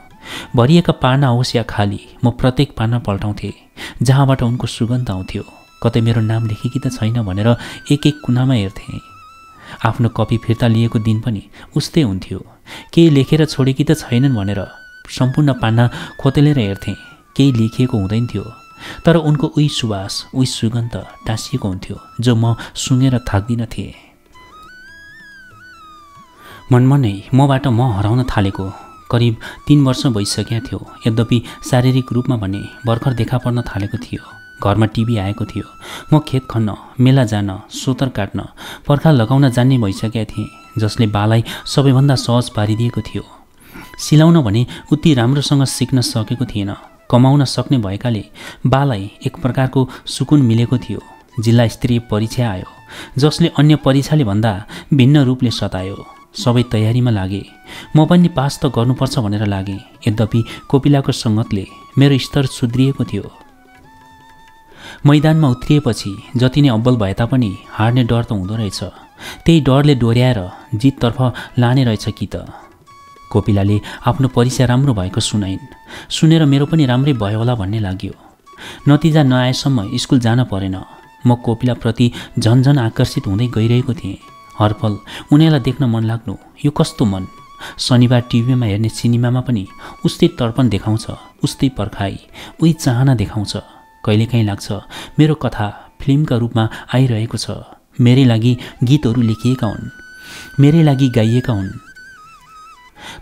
भरिएका पाना होस् या खाली म प्रत्येक पाना पल्टाउँथेँ जहाँबाट उनको सुगन्ध आउँथ्यो। कतै मेरो नाम लेखेकी त छैन भनेर एक एक कुनामा हेर्थेँ। आफ्नो कपी फिर्ता लिएको दिन पनि उस्तै हुन्थ्यो। केही लेखेर छोडेकी त छैनन् भनेर सम्पूर्ण पाना खोतेलेर हेर्थेँ केही लेखिएको हुँदैन थियो तर उनको उही सुवास उही सुगन्ध टाँसिएको हुन्थ्यो जो म सुँगेर थाक्दिन थिएँ मनमनै मबाट म हराउन थालेको करिब तिन वर्ष भइसकेका थियो यद्यपि शारीरिक रूपमा भने भर्खर देखा पर्न थालेको थियो घरमा टिभी आएको थियो। म खेत खन्न मेला जान सोतर काट्न पर्खा लगाउन जान्ने भइसकेका थिएँ जसले बालाई सबैभन्दा सहज पारिदिएको थियो। सिलाउन भने उति राम्रोसँग सिक्न सकेको थिएन। कमाउन सक्ने भएकाले बालाई एक प्रकारको सुकुन मिलेको थियो। जिल्ला स्तरीय परीक्षा आयो जसले अन्य परीक्षाले भन्दा भिन्न रूपले सतायो। सबै तयारीमा लागे। म पनि पास त गर्नुपर्छ भनेर लागेँ। यद्यपि कोपिलाको सङ्गतले मेरो स्तर सुध्रिएको थियो। मैदानमा उत्रिएपछि जति नै अब्बल भए तापनि हार्ने डर त हुँदो रहेछ। त्यही डरले डोर्याएर जिततर्फ लाने रहेछ कि त? कोपिलाले आफ्नो परीक्षा राम्रो भएको सुनाइन्। सुनेर मेरो पनि राम्रै भयो होला भन्ने लाग्यो। नतिजा नआएसम्म स्कुल जान परेन। म कोपिलाप्रति झन्झन आकर्षित हुँदै गइरहेको थिएँ। हरपल उनीहरूलाई देख्न मन लाग्नु यो कस्तो मन? शनिबार टिभीमा हेर्ने सिनेमामा पनि उस्तै तर्पण देखाउँछ उस्तै पर्खाइ उही चाहना देखाउँछ। कहिलेकाहीँ लाग्छ। मेरो कथा फिल्मका रूपमा आइरहेको छ। मेरै लागि गीतहरू लेखिएका हुन्। मेरै लागि गाइएका हुन्।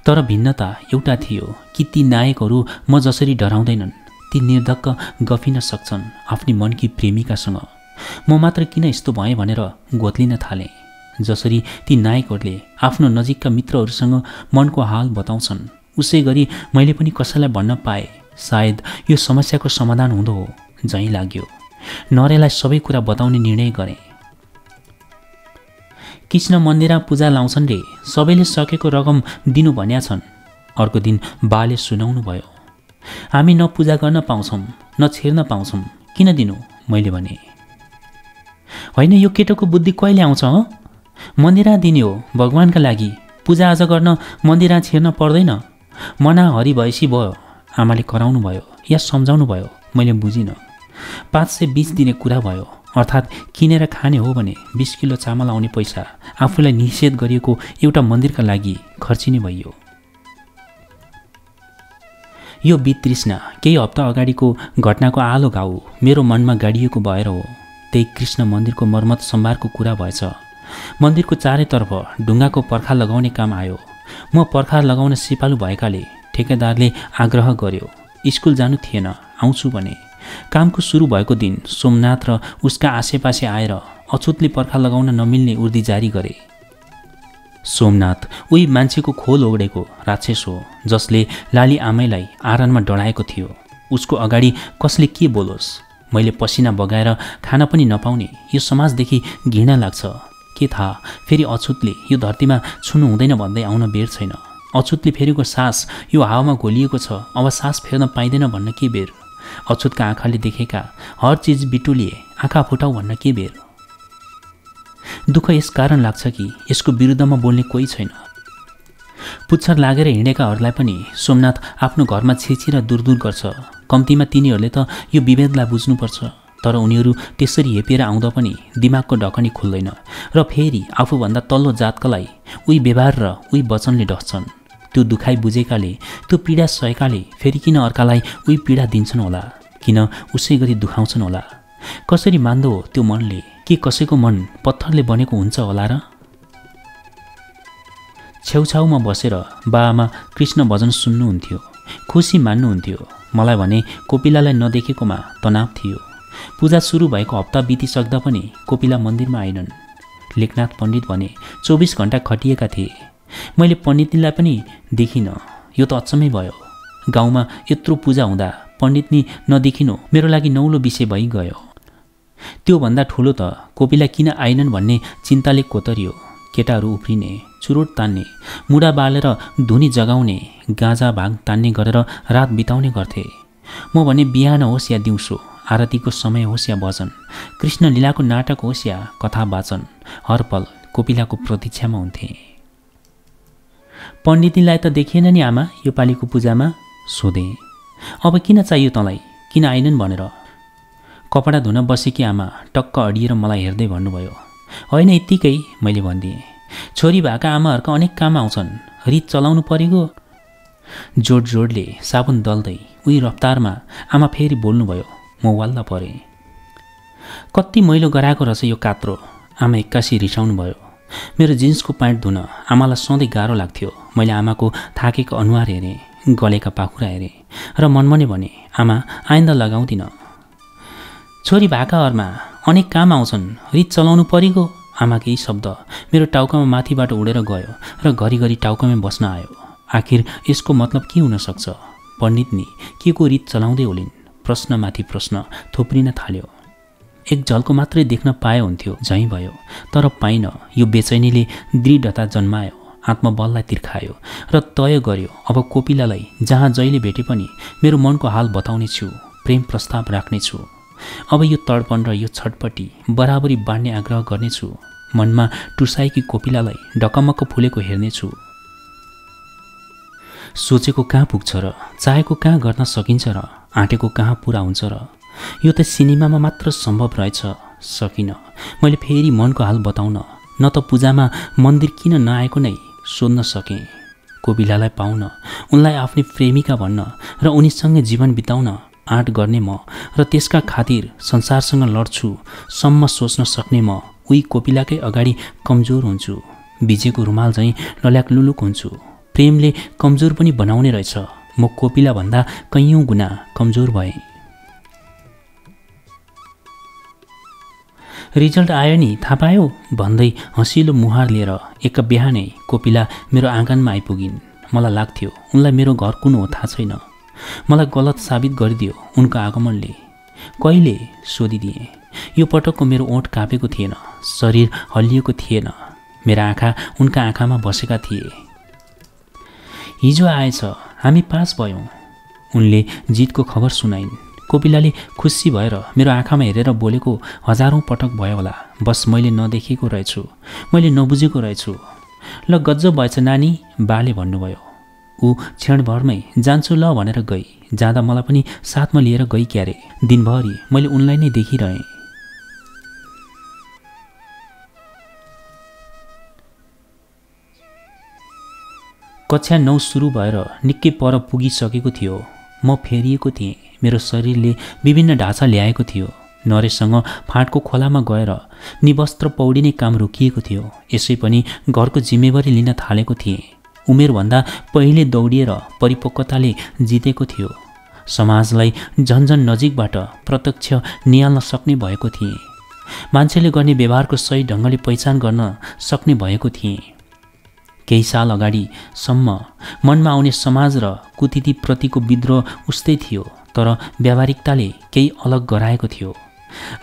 तर भिन्नता एउटा थियो कि ती नायकहरू म जसरी डराउँदैनन् ती निर्धक्क गफिन सक्छन् आफ्नी मनकी प्रेमिकासँग। म मात्र किन यस्तो भएँ भनेर गोत्लिन थालेँ जसरी ती नायकहरूले आफ्नो नजिकका मित्रहरूसँग मनको हाल बताउँछन्। उसै गरी मैले पनि कसैलाई भन्न पाएँ सायद यो समस्याको समाधान हुँदो हो। झैँ लाग्यो। नरेलाई सबै कुरा बताउने निर्णय गरेँ। कृष्ण मन्दिरमा पूजा लाउँछन् रे। सबैले सकेको रकम दिनु भन्या छन्। अर्को दिन बाले सुनाउनु भयो। हामी न पूजा गर्न पाउँछौँ न छेर्न पाउँछौँ। किन दिनु? मैले भने। होइन यो केटोको बुद्धि कहिले आउँछ हँ? मन्दिरा दिने हो भगवान्का लागि। पूजाआजा गर्न मन्दिरा छिर्न पर्दैन। मना हरि भएपछि भयो। आमाले कराउनु भयो या सम्झाउनु भयो। मैले बुझिनँ। पाँच सय बिस दिने कुरा भयो। अर्थात् किनेर खाने हो भने बिस किलो चामल आउने पैसा आफूलाई निषेध गरिएको एउटा मन्दिरका लागि खर्चिने भइयो। यो वितृष्णा केही हप्ता अगाडिको घटनाको आलो घाउ मेरो मनमा गाडिएको भएर हो। त्यही कृष्ण मन्दिरको मर्मत सम्भारको कुरा भएछ। मन्दिरको चारैतर्फ ढुङ्गाको पर्खा लगाउने काम आयो। म पर्खा लगाउन सिपालु भएकाले ठेकेदारले आग्रह गर्यो स्कुल जानु थिएन आउँछु भने। कामको सुरु भएको दिन सोमनाथ र उसका आसेपासे आएर अछुतले पर्खा लगाउन नमिल्ने उर्दी जारी गरे। सोमनाथ उही मान्छेको खोल ओगडेको राक्षस हो जसले लाली आमैलाई आरानमा डढाएको थियो। उसको अगाडि कसले के बोलोस्? मैले पसिना बगाएर खान पनि नपाउने यो समाजदेखि घृणा लाग्छ। के थाहा फेरि अछुतले यो धरतीमा छुनु हुँदैन भन्दै आउन बेर छैन। अछुतले फेरिको सास यो हावामा घोलिएको छ अब सास फेर्न पाइँदैन भन्न के बेर? अछुतका आँखाले देखेका हर चिज बिटुलिए आँखा फुटाउ भन्न के बेर? दुःख यस कारण लाग्छ कि यसको विरुद्धमा बोल्ने कोही छैन। पुच्छर लागेर हिँडेकाहरूलाई पनि सोमनाथ आफ्नो घरमा छेची र दूर दूर गर्छ। कम्तीमा तिनीहरूले त यो विभेदलाई बुझ्नुपर्छ तर उनीहरू त्यसरी हेपेर आउँदा पनि दिमागको ढकनी खुल्दैन र फेरि आफूभन्दा तल्लो जातकालाई उही व्यवहार र उही वचनले ढस्छन्। त्यो दुखाइ बुझेकाले त्यो पीडा सहेकाले फेरि किन अर्कालाई उही पीडा दिन्छन् होला? किन उसै गरी दुखाउँछन् होला? कसरी मान्दो त्यो मनले? के कसैको मन पत्थरले बनेको हुन्छ होला र? छेउछाउमा बसेर बाबामा कृष्ण भजन सुन्नुहुन्थ्यो। खुसी मान्नुहुन्थ्यो। मलाई भने कोपिलालाई नदेखेकोमा तनाव थियो। पूजा सुरु भएको हप्ता बितिसक्दा पनि कोपिला मन्दिरमा आइनन् लेखनाथ पण्डित भने चौबिस घन्टा खटिएका थिए। मैले पण्डितनीलाई पनि देखिनँ। यो त अचम्मै भयो। गाउँमा यत्रो पूजा हुँदा पण्डितनी नदेखिनु मेरो लागि नौलो विषय भइगयो। त्योभन्दा ठुलो त कोपिला किन आएनन् भन्ने चिन्ताले कोतरियो। केटाहरू उफ्रिने चुरोट तान्ने मुढा बालेर धुनी जगाउने गाँजा भाङ तान्ने गरेर रात बिताउने गर्थे। म भने बिहान होस् या दिउँसो आरतीको समय होस् या भजन कृष्ण लीलाको नाटक होस् या कथा वाचन हर पल कोपिलाको प्रतीक्षामा हुन्थे। पण्डितनीलाई त देखिएन नि आमा यो पालिको पूजामा सोधेँ। अब किन चाहियो तँलाई? किन आएनन् भनेर? कपडा धुन बसेकी आमा? टक्क अडिएर मलाई हेर्दै भन्नुभयो। होइन यत्तिकै मैले भनिदिएँ। छोरी भएका आमाहरूका अनेक काम आउँछन्। रित चलाउनु परेको? जोड जोडले साबुन दल्दै उही रफ्तारमा आमा फेरि बोल्नुभयो म वाल्दा परेँ। कति मैलो गराएको रहेछ यो कात्रो? आमा एक्कासी रिसाउनु भयो मेरो जिन्सको प्यान्ट धुन आमालाई सधैँ गाह्रो लाग्थ्यो। मैले आमाको थाकेको अनुहार हेरेँ गलेका पाखुरा हेरेँ र मनमने भने आमा आइन्दा लगाउँदिनँ। छोरी भाकाहरूमा अनेक काम आउँछन् रित चलाउनु परेको आमा केही शब्द मेरो टाउकामा माथिबाट उडेर गयो र घरिघरि टाउकामै बस्न आयो। आखिर यसको मतलब के हुनसक्छ? पण्डितनी के को रित चलाउँदै होलिन्? प्रश्नमाथि प्रश्न थोप्रिन थाल्यो। एक झल्को मात्रै देख्न पाए हुन्थ्यो झैँ भयो। तर पाइन यो बेचैनीले दृढता जन्मायो आत्मबललाई तिर्खायो र तय गर्यो अब कोपिलालाई जहाँ जहिले भेटे पनि मेरो मनको हाल बताउने छु प्रेम प्रस्ताव राख्नेछु। अब यो तडपन र यो छटपट्टि बराबरी बाँड्ने आग्रह गर्नेछु। मनमा टुसाएकी कोपिलालाई डकमक्क फुलेको हेर्नेछु। सोचेको कहाँ पुग्छ र चाहेको कहाँ गर्न सकिन्छ र आँटेको कहाँ पुरा हुन्छ र यो त सिनेमामा मात्र सम्भव रहेछ सकिनँ। मैले फेरि मनको हाल बताउन न त पूजामा मन्दिर किन नआएको नै सोध्न सकेँ। कोपिलालाई पाउन उनलाई आफ्नै प्रेमिका भन्न र उनीसँगै जीवन बिताउन आँट गर्ने म र त्यसका खातिर संसारसँग लड्छु सम्म सोच्न सक्ने म उही कोपिलाकै अगाडि कमजोर हुन्छु। बिजेको रुमाल झैँ लल्याक लुलुक हुन्छु। प्रेमले कमजोर पनि बनाउने रहेछ। म कोपिलाभन्दा कैयौँ गुणा कमजोर भएँ। रिजल्ट आयो नि थाहा पायो? भन्दै हँसिलो मुहार लिएर एक बिहानै कोपिला मेरो आँगनमा आइपुगिन्। मलाई लाग्थ्यो उनलाई मेरो घर कुन हो थाहा छैन। मलाई गलत साबित गरिदियो उनको आगमनले। कहिले? सोधिदिएँ। यो पटकको मेरो ओठ कापेको थिएन शरीर हल्लिएको थिएन। मेरा आँखा उनका आँखामा बसेका थिए। हिजो आएछ हामी पास भयौँ। उनले जितको खबर सुनाइन्। कोपिलाले खुसी भएर मेरो आँखामा हेरेर बोलेको हजारौँ पटक भयो होला। बस मैले नदेखेको रहेछु। मैले नबुझेको रहेछु। ल गज्ज भएछ नानी बाले भन्नुभयो। ऊ क्षणभरमै जान्छु ल भनेर गई। जाँदा मलाई पनि साथमा लिएर गई क्यारे। दिनभरि मैले उनलाई नै देखिरहेँ। कक्षा नौ सुरु भएर निकै पर पुगिसकेको थियो। म फेरिएको थिएँ। मेरो शरीरले विभिन्न ढाँचा ल्याएको थियो। नरेशसँग फाँटको खोलामा गएर निवस्त्र पौडिने काम रोकिएको थियो। यसै पनि घरको जिम्मेवारी लिन थालेको थिएँ। उमेरभन्दा पहिले दौडिएर परिपक्वताले जितेको थियो। समाजलाई झन्झन नजिकबाट प्रत्यक्ष निहाल्न सक्ने भएको थिएँ। मान्छेले गर्ने व्यवहारको सही ढङ्गले पहिचान गर्न सक्ने भएको थिएँ। केही साल अगाडिसम्म मनमा आउने समाज र कुतिथिप्रतिको विद्रोह उस्तै थियो तर व्यावहारिकताले केही अलग गराएको थियो।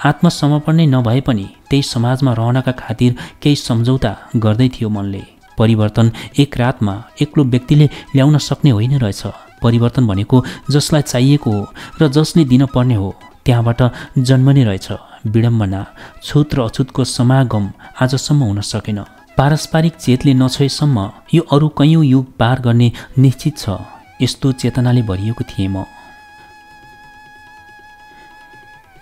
आत्मसमर्पण नै नभए पनि त्यही समाजमा रहनका खातिर केही सम्झौता गर्दै थियो मनले। परिवर्तन एक रातमा एक्लो व्यक्तिले ल्याउन सक्ने होइन रहेछ। परिवर्तन भनेको जसलाई चाहिएको हो र जसले दिन पर्ने हो त्यहाँबाट जन्मने रहेछ। विडम्बना छुत र अछुतको समागम आजसम्म हुन सकेन। पारस्परिक चेतले नछोएसम्म यो अरू कैयौँ युग पार गर्ने निश्चित छ। यस्तो चेतनाले भरिएको थिएँ म।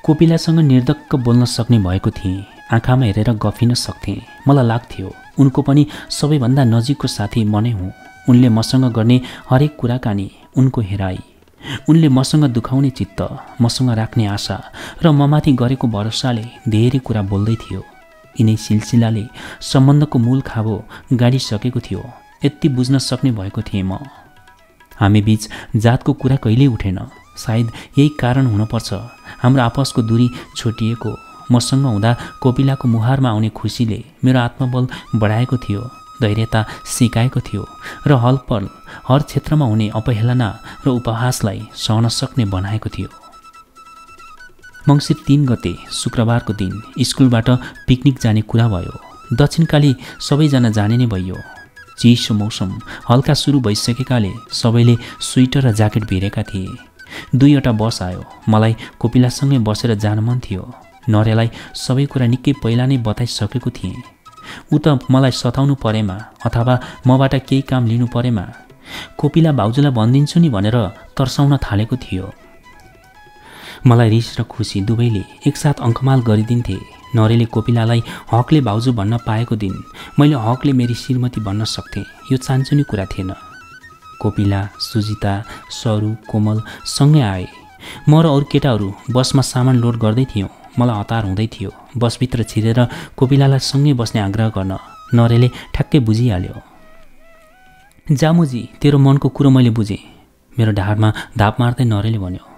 कोपिलासँग निर्धक्क बोल्न सक्ने भएको थिएँ। आँखामा हेरेर गफिन सक्थेँ। मलाई लाग्थ्यो उनको पनि सबैभन्दा नजिकको साथी म नै हुँ। उनले मसँग गर्ने हरेक कुराकानी उनको हेराई उनले मसँग दुखाउने चित्त मसँग राख्ने आशा र ममाथि गरेको भरोसाले धेरै कुरा बोल्दै थियो। यिनै सिलसिलाले सम्बन्धको मूल खाबो गाडिसकेको थियो। यति बुझ्न सक्ने भएको थिएँ म। हामी बिच जातको कुरा कहिल्यै उठेन। सायद यही कारण हुनपर्छ। हाम्रो आपसको दूरी छोटिएको। मसँग हुँदा कोपिलाको मुहारमा आउने खुसीले मेरो आत्मबल बढाएको थियो धैर्यता सिकाएको थियो र हलपल हर क्षेत्रमा हुने अपहेलना र उपहासलाई सहन सक्ने बनाएको थियो। मङ्सिर तिन गते शुक्रबारको दिन स्कुलबाट पिकनिक जाने कुरा भयो। दक्षिणकाली सबैजना जाने नै भइयो चिसो मौसम हल्का सुरु भइसकेकाले सबैले स्वेटर र ज्याकेट भिरेका थिए। दुईवटा बस आयो। मलाई कोपिलासँगै बसेर जान मन थियो। नरेलाई सबै कुरा निकै पहिला नै बताइसकेको थिएँ। ऊ त मलाई सताउनु परेमा अथवा मबाट केही काम लिनु परेमा। कोपिला भाउजूलाई भनिदिन्छु नि भनेर तर्साउन थालेको थियो। मलाई रिस र खुसी दुवैले एकसाथ अङ्कमाल गरिदिन्थे। नरेले कोपिलालाई हकले भाउजू भन्न पाएको दिन मैले हकले मेरी श्रीमती भन्न सक्थेँ। यो चान्चुनी कुरा थिएन। कोपिला सुजिता सरु कोमल सँगै आए। म र अरू केटाहरू बसमा सामान लोड गर्दै थियौँ। मलाई हतार हुँदै थियो। बसभित्र छिरेर कोपिलालाई सँगै बस्ने आग्रह गर्न नरेले ठ्याक्कै बुझिहाल्यो। जामुजी तेरो मनको कुरो मैले बुझेँ मेरो ढाडमा धाप मार्दै नरेले भन्यो।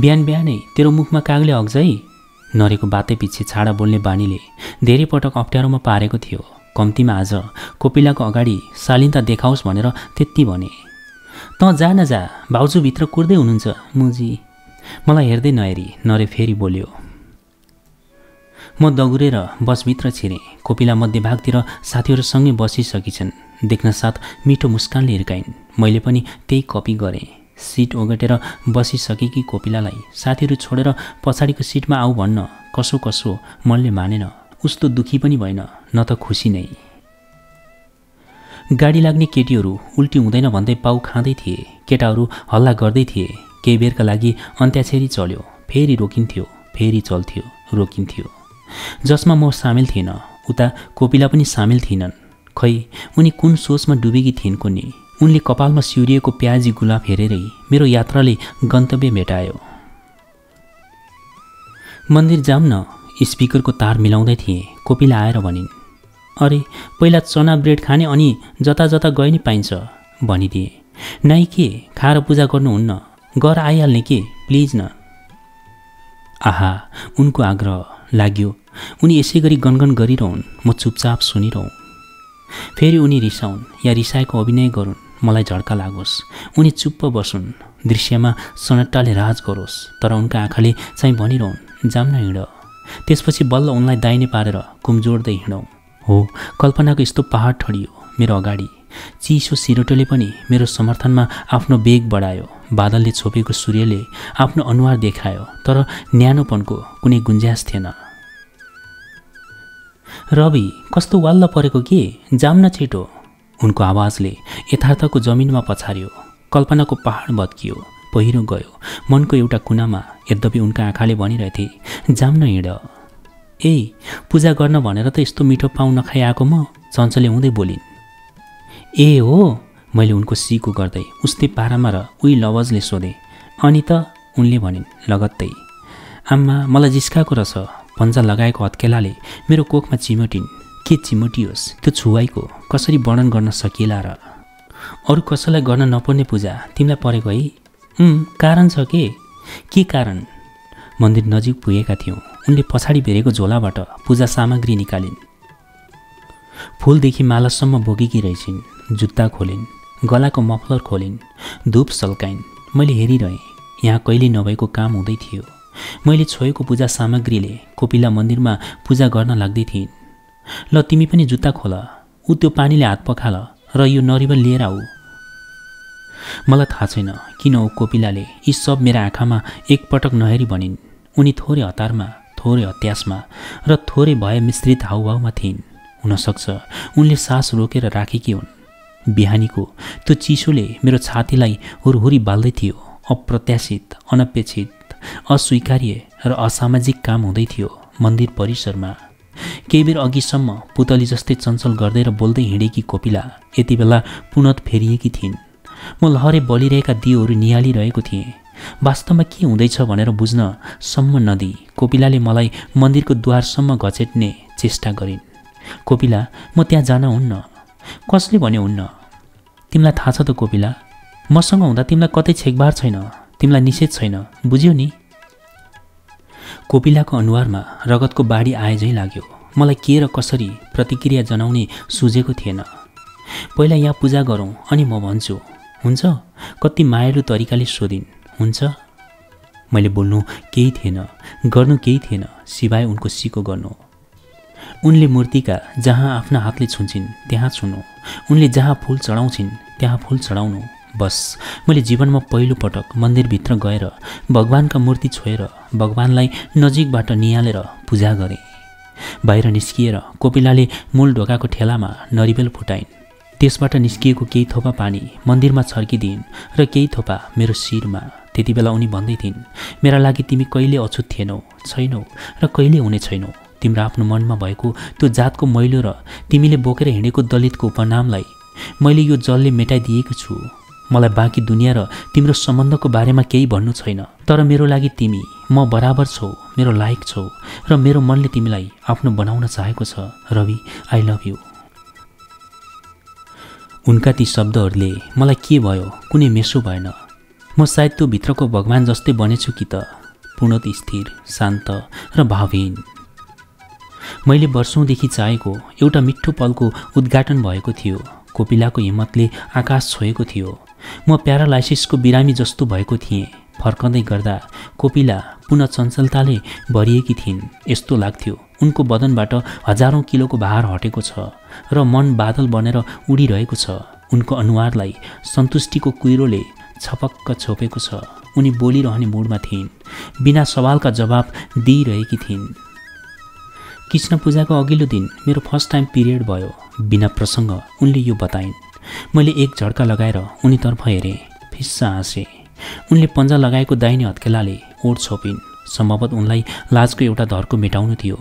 बिहान बिहानै तेरो मुखमा कागले अग्झै नरेको बातै पछि छाडा बोल्ने बानीले धेरै पटक अप्ठ्यारोमा पारेको थियो। कम्तीमा आज कोपिलाको अगाडि शालीनता देखाओस् भनेर त्यति भने। त जा न जा भाउजूभित्र कुर्दै हुनुहुन्छ मुजी। मलाई हेर्दै नहेरी नरे फेरि बोल्यो। म दगुरेर बसभित्र छिरेँ। कोपिला मध्यभागतिर साथीहरूसँगै बसिसकेछन्। देख्न साथ मिठो मुस्कानले हिर्काइन् मैले पनि त्यही कपी गरेँ। सिट ओगटेर बसिसकेकी कोपिलालाई साथीहरू छोडेर पछाडिको सिटमा आऊ भन्न कसो कसो मनले मानेन। उस्तो दुखी पनि भएन न त खुसी नै। गाडी लाग्ने केटीहरू उल्टी हुँदैन भन्दै पाउ खाँदै थिए। केटाहरू हल्ला गर्दै थिए। केही बेरका लागि अन्त्याक्षरी चल्यो। फेरि रोकिन्थ्यो फेरि चल्थ्यो रोकिन्थ्यो। जसमा म सामेल थिइनँ उता कोपिला पनि सामेल थिइनन् खै उनी कुन सोचमा डुबेकी थिइन् कुनी उनले कपालमा सिउरिएको प्याजी गुलाब हेरेरै मेरो यात्राले गन्तव्य मेटायो। मन्दिर जाऊँ न स्पिकरको तार मिलाउँदै थिएँ कोपिला आएर भनिन् अरे पहिला चना ब्रेड खाने अनि जता जता गए नि पाइन्छ भनिदिए। नाइ के खाएर पूजा गर्नुहुन्न गर आइहाल्ने के प्लिज न। आहा उनको आग्रह लाग्यो। उनी यसै गरी गनगन गरिरहन् म चुपचाप सुनिरहँ। फेरि उनी रिसाउन् या रिसाएको अभिनय गरून्। मलाई झड्का लागोस्। उनी चुप्प बसुन्। दृश्यमा सनट्टाले राज गरोस् तर उनका आँखाले चाहिँ भनिरहन् जाम्न हिँड। त्यसपछि बल्ल उनलाई दाहिने पारेर कुमजोड्दै हिँडौँ। हो कल्पनाको यस्तो पहाड ठडियो मेरो अगाडि। चिसो सिरोटोले पनि मेरो समर्थनमा आफ्नो बेग बढायो बादलले छोपेको सूर्यले आफ्नो अनुहार देखायो तर न्यानोपनको कुनै गुन्जास थिएन। रवि कस्तो वाल्ल परेको के? जाम्न छिटो। उनको आवाजले यथार्थको जमिनमा पछार्यो कल्पनाको पहाड भत्कियो पहिरो गयो मनको एउटा कुनामा यद्यपि उनका आँखाले भनिरहेथे जाम्न हिँड। ए पूजा गर्न भनेर त यस्तो मिठो पाउ नखाइ आएको म चञ्चले हुँदै बोलिन्। ए हो मैले उनको सिको गर्दै उस्तै पारामा र उही लवजले सोधेँ। अनि त उनले भनिन् लगत्तै आम्मा मलाई जिस्काएको रहेछ। पन्जा लगाएको हत्केलाले मेरो कोखमा चिमटिन्। के चिमटियोस्? त्यो छुवाईको कसरी वर्णन गर्न सकिएला र? अरू कसैलाई गर्न नपर्ने पूजा तिमीलाई परेको है? कारण छ के? के कारण? मन्दिर नजिक पुगेका थियौँ। उनले पछाडि भेरेको झोलाबाट पूजा सामग्री निकालिन्। फुलदेखि मालासम्म बोकेकी रहेछिन्। जुत्ता खोलिन्। गलाको मफलर खोलिन्। धुप सल्काइन्। मैले हेरिरहेँ यहाँ कहिले नभएको काम हुँदै थियो। मैले छोएको पूजा सामग्रीले कोपिला मन्दिरमा पूजा गर्न लाग्दै थिइन्। ल तिमी पनि जुत्ता खोल। ऊ त्यो पानीले हात पखाल र यो नरिवल लिएर आऊ। मलाई थाहा छैन किन ऊ कोपिलाले यी सब मेरा आँखामा एकपटक नहेरी भनिन्। उनी थोरै हतारमा थोरै हत्यासमा र थोरै भए मिश्रित हाउभाउमा थिइन्। हुनसक्छ उनले सास रोकेर राखेकी हुन्। बिहानीको त्यो चिसोले मेरो छातीलाई हुरहुरी बाल्दै थियो। अप्रत्याशित अनपेक्षित अस्वीकार्य र असामाजिक काम हुँदै थियो मन्दिर परिसरमा। केही बेर अघिसम्म पुतली जस्तै चञ्चल गर्दै र बोल्दै हिँडेकी कोपिला यति बेला पुनत फेरिएकी थिइन्। म लहरे बलिरहेका दियोहरू निहालिरहेको थिएँ। वास्तवमा के हुँदैछ भनेर बुझ्न सम्म नदी कोपिलाले मलाई मन्दिरको द्वारसम्म घचेट्ने चेष्टा गरिन्। कोपिला म त्यहाँ जान हुन्न। कसले भन्यो हुन्न? तिमीलाई थाहा छ त कोपिला। मसँग हुँदा तिमीलाई कतै छेकबार छैन। तिमीलाई निषेध छैन। बुझ्यौ नि? कोपिलाको अनुहारमा रगतको बाढी आए झै लाग्यो। मलाई के र कसरी प्रतिक्रिया जनाउने सुझेको थिएन। पहिला यहाँ पूजा गरौँ अनि म भन्छु हुन्छ कति मायालु तरिकाले सोधिन्। हुन्छ? मैले बोल्नु केही थिएन। गर्नु केही थिएन सिवाय उनको सिको गर्नु। उनले मूर्तिका जहाँ आफ्ना हातले छुन्छन् त्यहाँ छुनु। उनले जहाँ फुल चढाउँछिन् त्यहाँ फुल चढाउनु। बस। मैले जीवनमा पहिलो पटक मन्दिरभित्र गएर भगवान्का मूर्ति छोएर भगवान्लाई नजिकबाट निहालेर पूजा गरेँ। बाहिर निस्किएर कोपिलाले मूल ढोकाको ठेलामा नरिवेल फुटाइन्। त्यसबाट निस्किएको केही थोपा पानी मन्दिरमा छर्किदिन् र केही थोपा मेरो शिरमा। त्यति बेला उनी भन्दै थिइन् मेरा लागि तिमी कहिले अछुत थिएनौ छैनौ र कहिले हुने छैनौ। तिम्रो आफ्नो मनमा भएको त्यो जातको मैलो र तिमीले बोकेर हिँडेको दलितको उपनामलाई मैले यो जलले मेटाइदिएको छु। मलाई बाँकी दुनियाँ र तिम्रो सम्बन्धको बारेमा केही भन्नु छैन। तर मेरो लागि तिमी म बराबर छौ मेरो लायक छौ र मेरो मनले तिमीलाई आफ्नो बनाउन चाहेको छ। रवि आई लभ यु उनका ती शब्दहरूले मलाई के भयो कुनै मेसो भएन। म सायद त्यो भित्रको भगवान् जस्तै बनेछु कि त। पूर्णत स्थिर शान्त र भावहीन। मैले वर्षौँदेखि चाहेको एउटा मिठो पलको उद्घाटन भएको थियो। कोपिलाको हिम्मतले आकाश छोएको थियो। म प्यारालाइसिसको बिरामी जस्तो भएको थिएँ। फर्कँदै गर्दा कोपिला पुनः चञ्चलताले भरिएकी थिइन्। यस्तो लाग्थ्यो। उनको बदनबाट हजारौँ किलोको भार हटेको छ र मन बादल बनेर उडिरहेको छ। उनको अनुहारलाई सन्तुष्टिको कुहिरोले छपक्क छोपेको छ। उनी बोलिरहने मुडमा थिइन्। बिना सवालका जवाब दिइरहेकी थिइन्। कृष्ण पूजाको अघिल्लो दिन मेरो फर्स्ट टाइम पिरियड भयो। बिना प्रसङ्ग उनले यो बताइन्। मैले एक झड्का लगाएर उनीतर्फ हेरेँ फिस्सा हाँसेँ। उनले पन्जा लगाएको दाहिने हत्केलाले ओठ छोपिन्। सम्भवत उनलाई लाजको एउटा धर्को मेटाउनु थियो।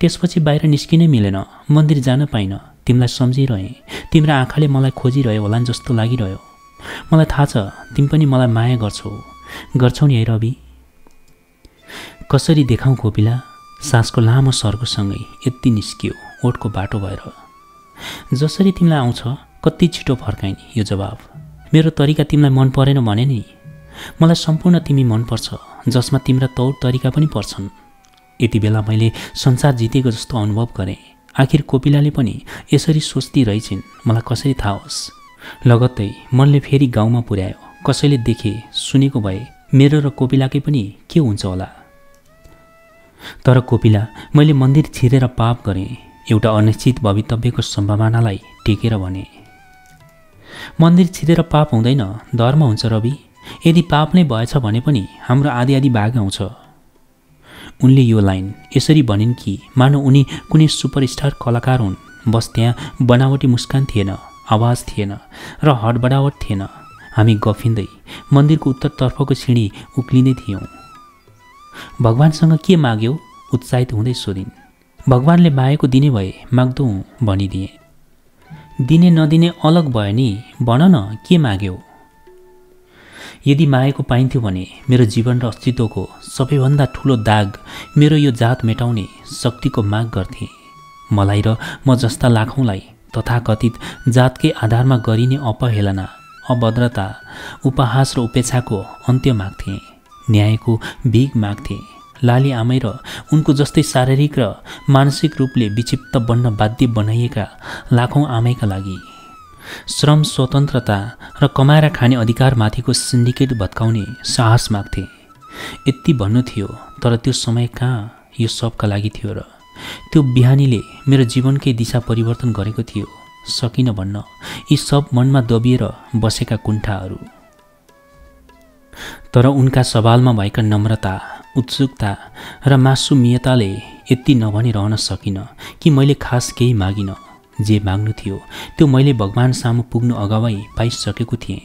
त्यसपछि बाहिर निस्किनै मिलेन मन्दिर जान पाइनँ। तिमीलाई सम्झिरहेँ। तिम्रो आँखाले मलाई खोजिरह्यो होला जस्तो लागिरह्यो। मलाई थाहा छ तिमी पनि मलाई माया गर्छौ। गर्छौ नि है रवि। कसरी देखाउँ कोपिला सासको लामो सर्गसँगै यति निस्कियो ओठको बाटो भएर। जसरी तिमीलाई आउँछ कति छिटो फर्काइन्? यो जवाब। मेरो तरिका तिमीलाई मन परेन भने नि। मलाई सम्पूर्ण तिमी मनपर्छ जसमा तिम्रा तौर तरिका पनि पर्छन्। यति बेला मैले संसार जितेको जस्तो अनुभव गरेँ। आखिर कोपिलाले पनि यसरी सोच्ती रहेछन् मलाई कसरी थाहा होस्? लगत्तै मनले फेरि गाउँमा पुर्यायो। कसैले देखे सुनेको भए मेरो र कोपिलाकै पनि के हुन्छ होला? तर कोपिला मैले मन्दिर छिरेर पाप गरेँ। एउटा अनिश्चित भवितव्यको सम्भावनालाई टेकेर भने मन्दिर छिरेर पाप हुँदैन धर्म हुन्छ रवि। यदि पाप नै भएछ भने पनि हाम्रो आदि आदि भाग आउँछ। उनले यो लाइन यसरी भनिन् कि मानव उनी कुनै सुपरस्टार कलाकार हुन् बस त्यहाँ बनावटी मुस्कान थिएन आवाज थिएन र हडबडावट थिएन। हामी गफिँदै मन्दिरको उत्तरतर्फको सिँढी उक्लिँदै थियौँ। भगवान्सँग के माग्यौ? उत्साहित हुँदै सोधिन्। भगवान्ले मागेको दिने भए माग्दो भनिदिएँ। दिने नदिने अलग भयो नि भन न के माग्यौ? यदि मागेको पाइन्थ्यो भने मेरो जीवन र अस्तित्वको सबैभन्दा ठुलो दाग मेरो यो जात मेटाउने शक्तिको माग गर्थे। मलाई र म जस्ता लाखौँलाई तथाकथित जातकै आधारमा गरिने अपहेलना अभद्रता उपहास र उपेक्षाको अन्त्य माग्थे। न्यायको भिग माग्थे। लाली आमै र उनको जस्तै शारीरिक र मानसिक रूपले विक्षिप्त बन्न बाध्य बनाइएका लाखौँ आमैका लागि। श्रम स्वतन्त्रता र कमाएर खाने अधिकारमाथिको सिन्डिकेट भत्काउने साहस माग्थे। यति भन्नु थियो तर त्यो समय कहाँ यो सबका लागि थियो र त्यो बिहानीले मेरो जीवनकै दिशा परिवर्तन गरेको थियो सकिन भन्न यी सब मनमा दबिएर बसेका कुण्ठाहरू। तर उनका सवालमा भएका नम्रता उत्सुकता र मासुमियताले यति नभनी रहन सकिनँ कि मैले खास केही मागिनँ। जे माग्नु थियो त्यो मैले भगवान् सामु पुग्नु अगावै पाइसकेको थिएँ।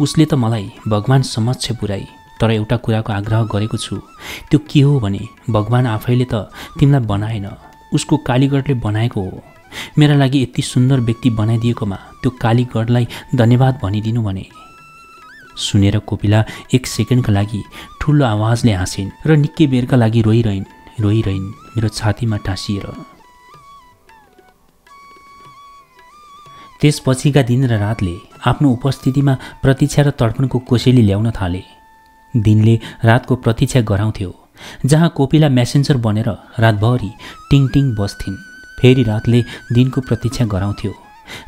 उसले त मलाई भगवान् समक्ष पुर्याई तर एउटा कुराको आग्रह गरेको छु त्यो के हो भने भगवान् आफैले त तिमीलाई बनाएन उसको कालीगढले बनाएको हो। मेरा लागि यति सुन्दर व्यक्ति बनाइदिएकोमा त्यो कालीगढलाई धन्यवाद भनिदिनु भने सुनेर कोपिला एक सेकेन्डका लागि ठुलो आवाजले हाँसिन् र निकै बेरका लागि रोइरहन् रोइरहन् मेरो छातीमा टाँसिएर। त्यसपछिका दिन र रातले आफ्नो उपस्थितिमा प्रतीक्षा र तर्पणको कोसेली ल्याउन थाले। दिनले रातको प्रतीक्षा गराउँथ्यो जहाँ कोपिला मेसेन्जर बनेर रातभरि टिङ टिङ बस्थिन्। फेरि रातले दिनको प्रतीक्षा गराउँथ्यो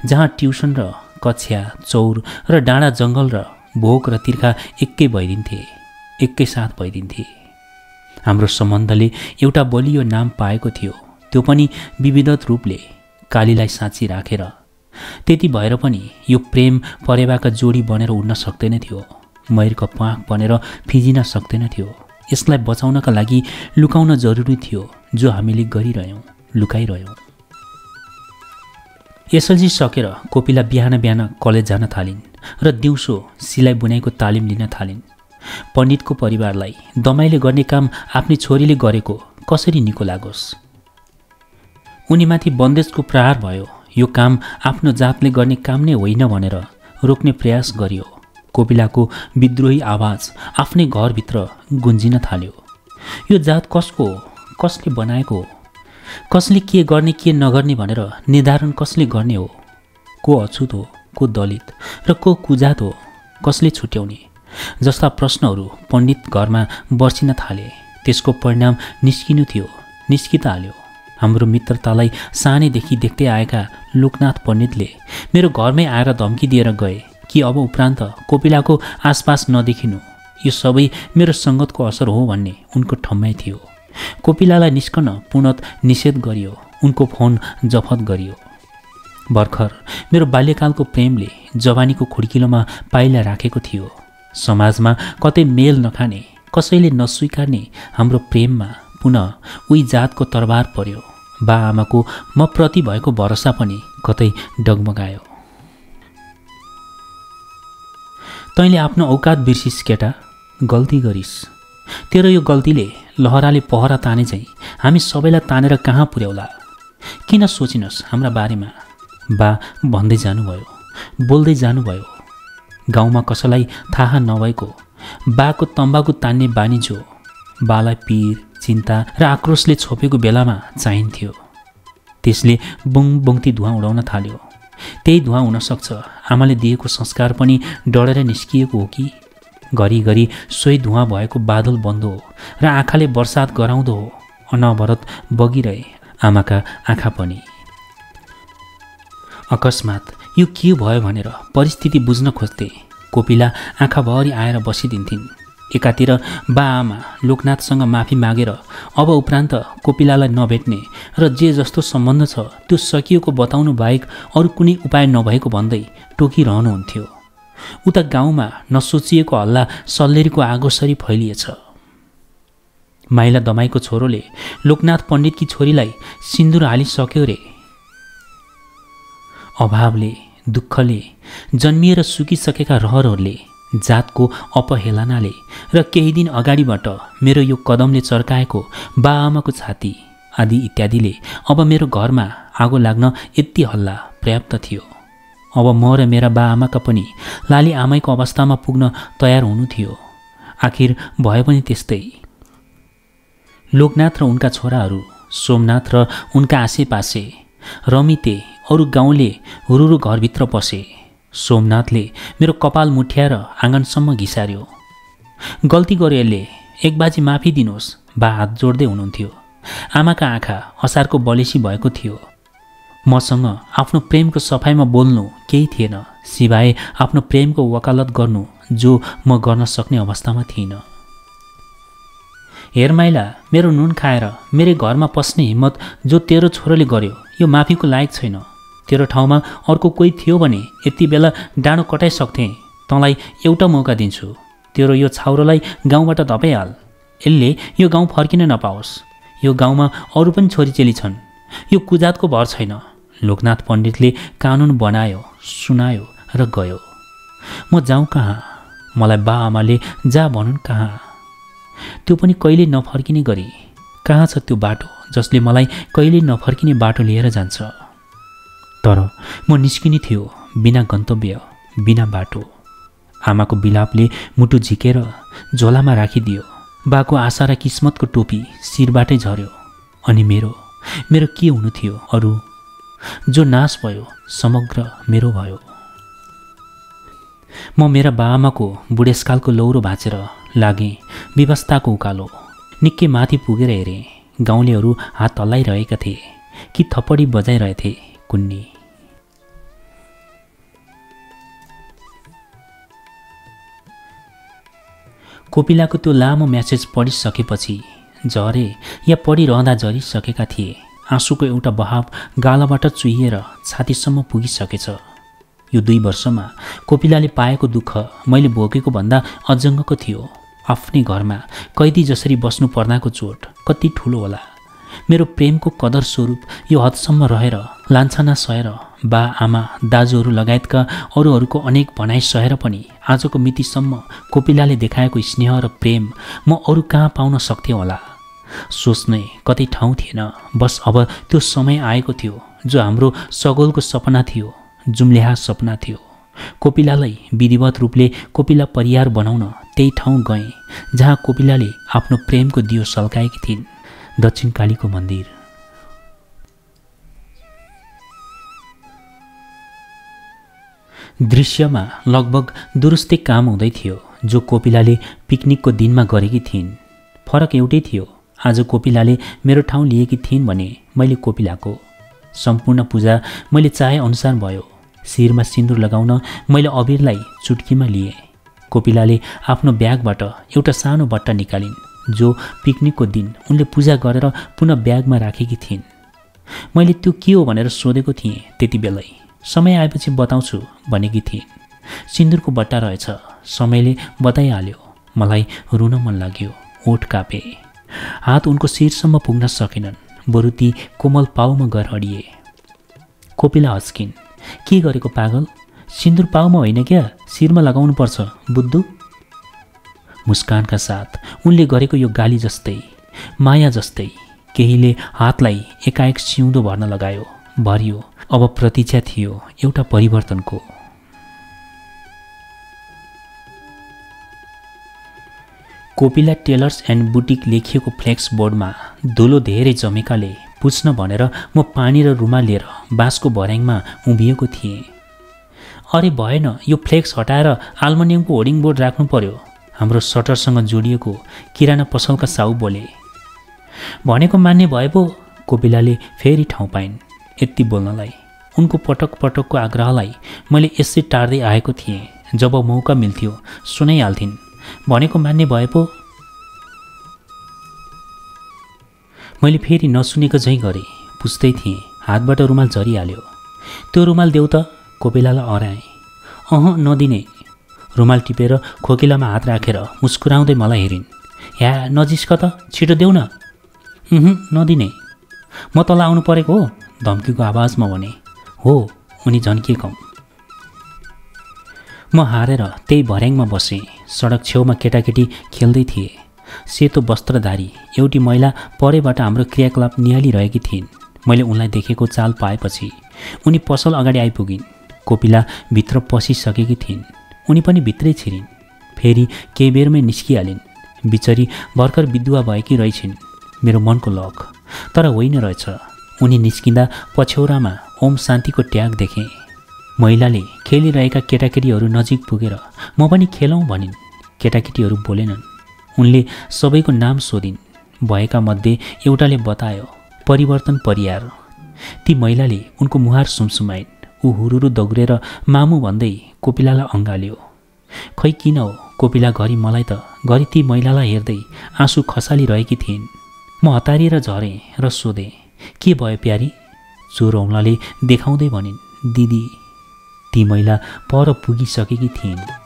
जहाँ ट्युसन र कक्षा चौर र डाँडा जङ्गल र भोक र तिर्खा एकै भइदिन्थे एकै साथ भइदिन्थे। हाम्रो सम्बन्धले एउटा बलियो नाम पाएको थियो। त्यो पनि विविधत रूपले कालीलाई साँची राखेर। त्यति भएर पनि यो प्रेम परेवाका जोडी बनेर उड्न सक्दैन थियो। मयरको पाँख बनेर फिजिन सक्दैन थियो। यसलाई बचाउनका लागि लुकाउन जरुरी थियो जो हामीले गरिरह्यौँ लुकाइरह्यौँ। एसएलसी सकेर कोपिला बिहान बिहान कलेज जान थालिन् र दिउँसो सिलाइ बुनाइको तालिम लिन थालिन्। पण्डितको परिवारलाई दमाईले गर्ने काम आफ्नै छोरीले गरेको कसरी निको लागोस्? उनीमाथि बन्देजको प्रहार भयो। यो काम आफ्नो जातले गर्ने काम नै होइन भनेर रोक्ने प्रयास गरियो। कोपिलाको विद्रोही आवाज आफ्नै घरभित्र गुन्जिन थाल्यो। यो जात कसको कसले बनाएको हो? कसले के गर्ने के नगर्ने भनेर निर्धारण कसले गर्ने हो? को अछुत हो को दलित र को कुजात हो कसले छुट्याउने? जस्ता प्रश्नहरू पण्डित घरमा बर्सिन थाले। त्यसको परिणाम निस्किनु थियो निस्कित हाम्रो मित्रतालाई सानैदेखि देख्दै आएका लोकनाथ पण्डितले मेरो घरमै आएर धम्की दिएर गए कि अब उपरान्त कोपिलाको आसपास नदेखिनु। यो सबै मेरो सङ्गतको असर हो भन्ने उनको ठम्मै थियो। कोपिलालाई निस्कन पूर्णत निषेध गरियो। उनको फोन जफत गरियो। भर्खर मेरो बाल्यकालको प्रेमले जवानीको खुड्किलोमा पाइला राखेको थियो। समाजमा कतै मेल नखाने कसैले नस्वीकार्ने हाम्रो प्रेममा पुनः उही जातको तरबार पर्यो। बा आमाको म प्रति भएको भरोसा पनि कतै डगमगायो। तैँले आफ्नो औकात बिर्सिस् केटा गल्ती गरिस्। तेरो यो गल्तीले लहराले पहरा ताने चाहिँ हामी सबैलाई तानेर कहाँ पुर्याउला? किन सोचिनुहोस् हाम्रा बारेमा? बा भन्दै जानुभयो। बोल्दै जानुभयो। गाउँमा कसैलाई थाहा नभएको। बाको तम्बाकु तान्ने बानी जो। बालाई पिर चिन्ता र आक्रोशले छोपेको बेलामा चाहिन्थ्यो। त्यसले बुङ बुङ्ती धुवा उडाउन थाल्यो। त्यही धुवा हुनसक्छ आमाले दिएको संस्कार पनि डढेर निस्किएको हो कि? घरिघरि सोही धुवा भएको बादल बन्द हो र आँखाले बर्सात गराउँदो हो। अनवरत बगिरहे आमाका आँखा पनि। अकस्मात यो के भयो भनेर परिस्थिति बुझ्न खोज्थे। कोपिला आँखाभरि आएर बसिदिन्थिन्। एकातिर बा आमा लोकनाथसँग माफी मागेर अब उपरान्त कोपिलालाई नभेट्ने र जे जस्तो सम्बन्ध छ त्यो सकिएको बताउनु बाहेक अरू कुनै उपाय नभएको भन्दै टोकिरहनुहुन्थ्यो। उता गाउँमा नसोचिएको हल्ला सल्लेरीको आगोसरी फैलिएछ। माइला दमाईको छोरोले लोकनाथ पण्डितकी छोरीलाई सिन्दुर हालिसक्यो रे। अभावले दुःखले जन्मिएर सुकिसकेका रहरहरूले जातको अपहेलनाले र केही दिन अगाडिबाट मेरो यो कदमले चर्काएको बाआमाको छाती आदि इत्यादिले अब मेरो घरमा आगो लाग्न यति हल्ला पर्याप्त थियो। अब म र मेरा बाआमाका पनि लाली आमैको अवस्थामा पुग्न तयार हुनु थियो। आखिर भए पनि त्यस्तै। लोकनाथ र उनका छोराहरू सोमनाथ र उनका आसेपासे रमिते अरू गाउँले हुरुरु घरभित्र पसे। सोमनाथले मेरो कपाल मुठ्याएर आँगनसम्म घिसार्यो। गल्ती गऱ्यो यसले एक बाजी माफी दिनुहोस् बा हात जोड्दै हुनुहुन्थ्यो। आमाका आँखा असारको बलेसी भएको थियो। मसँग आफ्नो प्रेमको सफाइमा बोल्नु केही थिएन। सिवाय आफ्नो प्रेमको वकालत गर्नु जो म गर्न सक्ने अवस्थामा थिइनँ। हेरमाइला मेरो नुन खाएर मेरै घरमा पस्ने हिम्मत जो तेरो छोरोले गर्यो यो माफीको लायक छैन। तेरो ठाउँमा अर्को कोही थियो भने यति बेला डाँडो कटाइसक्थेँ तँलाई एउटा मौका दिन्छु। तेरो यो छाउरोलाई गाउँबाट धपाइहाल यसले यो गाउँ फर्किन नपाओस्। यो गाउँमा अरू पनि छोरीचेली छन्। यो कुजातको भर छैन। लोकनाथ पण्डितले कानुन बनायो सुनायो र गयो। म जाउँ कहाँ? मलाई बा आमाले जा भनुन् कहाँ? त्यो पनि कहिले नफर्किने गरी। कहाँ छ त्यो बाटो जसले मलाई कहिले नफर्किने बाटो लिएर जान्छ? तर म निस्किने थियो बिना गन्तव्य बिना बाटो। आमाको बिलापले मुटु झिकेर झोलामा राखिदियो। बाको आशा र किस्मतको टोपी शिरबाटै झऱ्यो अनि मेरो मेरो के हुनु थियो अरू जो नाश भयो समग्र मेरो भयो। म मेरा बाआमाको बुढेसकालको लौरो भाँचेर लागेँ व्यवस्थाको उकालो। निकै माथि पुगेर हेरेँ गाउँलेहरू हात हल्लाइरहेका थिए कि थप्पडी बजाइरहेथे कुन्नी। कोपिलाको त्यो लामो म्यासेज पढिसकेपछि झरे या पढिरहँदा झरिसकेका थिए। आँसुको एउटा बहाव गालाबाट चुहिएर छातीसम्म पुगिसकेछ। यो दुई वर्षमा कोपिलाले पाएको दुःख मैले भोगेको भन्दा अजङ्गको थियो। आफ्नै घरमा कैदी जसरी बस्नु पर्दाको चोट कति ठुलो होला। मेरो प्रेमको कदर स्वरूप यो हदसम्म रहेर लान्छना सहेर बा आमा दाजुहरू लगायतका अरूहरूको अनेक भनाइ सहेर पनि आजको मितिसम्म कोपिलाले देखाएको स्नेह र प्रेम म अरू कहाँ पाउन सक्थेँ होला? सोच्ने कतै ठाउँ थिएन। बस अब त्यो समय आएको थियो जो हाम्रो सगोलको सपना थियो जुम्ल्याहा सपना थियो। कोपिलालाई विधिवत रूपले कोपिला परियार बनाउन त्यही ठाउँ गएँ जहाँ कोपिलाले आफ्नो प्रेमको दियो सल्काएकी थिइन्। दक्षिण कालीको मन्दिर। दृश्यमा लगभग दुरुस्तै काम हुँदै थियो जो कोपिलाले पिकनिकको दिनमा गरेकी थिइन्। फरक एउटै थियो आज कोपिलाले मेरो ठाउँ लिएकी थिइन् भने मैले कोपिलाको सम्पूर्ण पूजा मैले चाहे अनुसार भयो। शिरमा सिन्दुर लगाउन मैले अबिरलाई चुट्कीमा लिएँ। कोपिलाले आफ्नो ब्यागबाट एउटा सानो बट्टा निकालिन् जो पिकनिकको दिन उनले पूजा गरेर पुनः ब्यागमा राखेकी थिइन्। मैले त्यो के हो भनेर सोधेको थिएँ त्यति बेलै। समय आएपछि बताउँछु भनेकी थिइन्। सिन्दुरको बट्टा रहेछ। समयले बताइहाल्यो। मलाई रुन मन लाग्यो। ओठ कापे। हात उनको शिरसम्म पुग्न सकेनन्। बरु ती कोमल पाउमा गएर अडिए कोपिला हस्किन् के गरेको पागल? सिन्दुर पाउमा होइन क्या? शिरमा लगाउनुपर्छ बुद्धु? मुस्कानका साथ उनले गरेको यो गाली जस्तै माया जस्तै केहीले हातलाई एकाएक सिउँदो भर्न लगायो भरियो। अब प्रतीक्षा थियो एउटा परिवर्तनको। कोपिला टेलर्स एन्ड बुटिक लेखिएको फ्लेक्स बोर्डमा धुलो धेरै जमेकाले पुछ्न भनेर म पानी र रुमाल लिएर बाँसको भर्याङमा उभिएको थिएँ। अरे भएन यो फ्लेक्स हटाएर आल्मोनियमको होर्डिङ बोर्ड राख्नु पर्यो हाम्रो सटरसँग जोडिएको किराना पसलका साउ बोले। भनेको मान्ने भए पो कोपिलाले फेरि ठाउँ पाइन् यति बोल्नलाई। उनको पटक पटकको आग्रहलाई मैले यसै टार्दै आएको थिएँ जब मौका मिल्थ्यो सुनाइहाल्थिन्। भनेको मान्ने भए पो। मैले फेरि नसुनेको झैँ गरेँ पुस्दै थिएँ हातबाट रुमाल झरिहाल्यो। त्यो रुमाल देऊ त कोपेलालाई अराएँ अह नदिने। रुमाल टिपेर खोकिलामा हात राखेर मुस्कुराउँदै मलाई हेरिन्। या नजिस्क त छिटो देऊ न। नदिने। म तल आउनु परेको हो धम्कीको आवाजमा भने। हो उनी झन्किएकौँ म हारेर त्यही भर्याङमा बसेँ। सडक छेउमा केटाकेटी खेल्दै थिए। सेतो वस्त्रधारी एउटी महिला परेबाट हाम्रो क्रियाकलाप निहालिरहेकी थिइन्। मैले उनलाई देखेको चाल पाएपछि उनी पसल अगाडि आइपुगिन्। कोपिला भित्र पसिसकेकी थिइन्। उनी पनि भित्रै छिरिन्। फेरि केही बेरमै निस्किहालिन्। बिचरी भर्खर विधुवा भएकी रहेछिन्। मेरो मनको लक। तर होइन रहेछ। उनी निस्किँदा पछ्यौरामा ओम शान्तिको ट्याग देखेँ। महिलाले खेलिरहेका केटाकेटीहरू नजिक पुगेर म पनि खेलौँ भनिन्। केटाकेटीहरू बोलेनन्। उनले सबैको नाम सोधिन्। भएका मध्ये एउटाले बतायो परिवर्तन परियार। ती महिलाले उनको मुहार सुमसुमाइन्। ऊ हुरुरु दौग्रेर मामु भन्दै कोपिलालाई अँगाल्यो। खै किन हो कोपिला घरि मलाई त घरि ती महिलालाई हेर्दै आँसु खसालिरहेकी थिइन्। म हतारिएर झरेँ र सोधेँ के भयो प्यारी? चोर औँलाले देखाउँदै भनिन् दिदी ती महिला पर पुगिसकेकी थिइन्।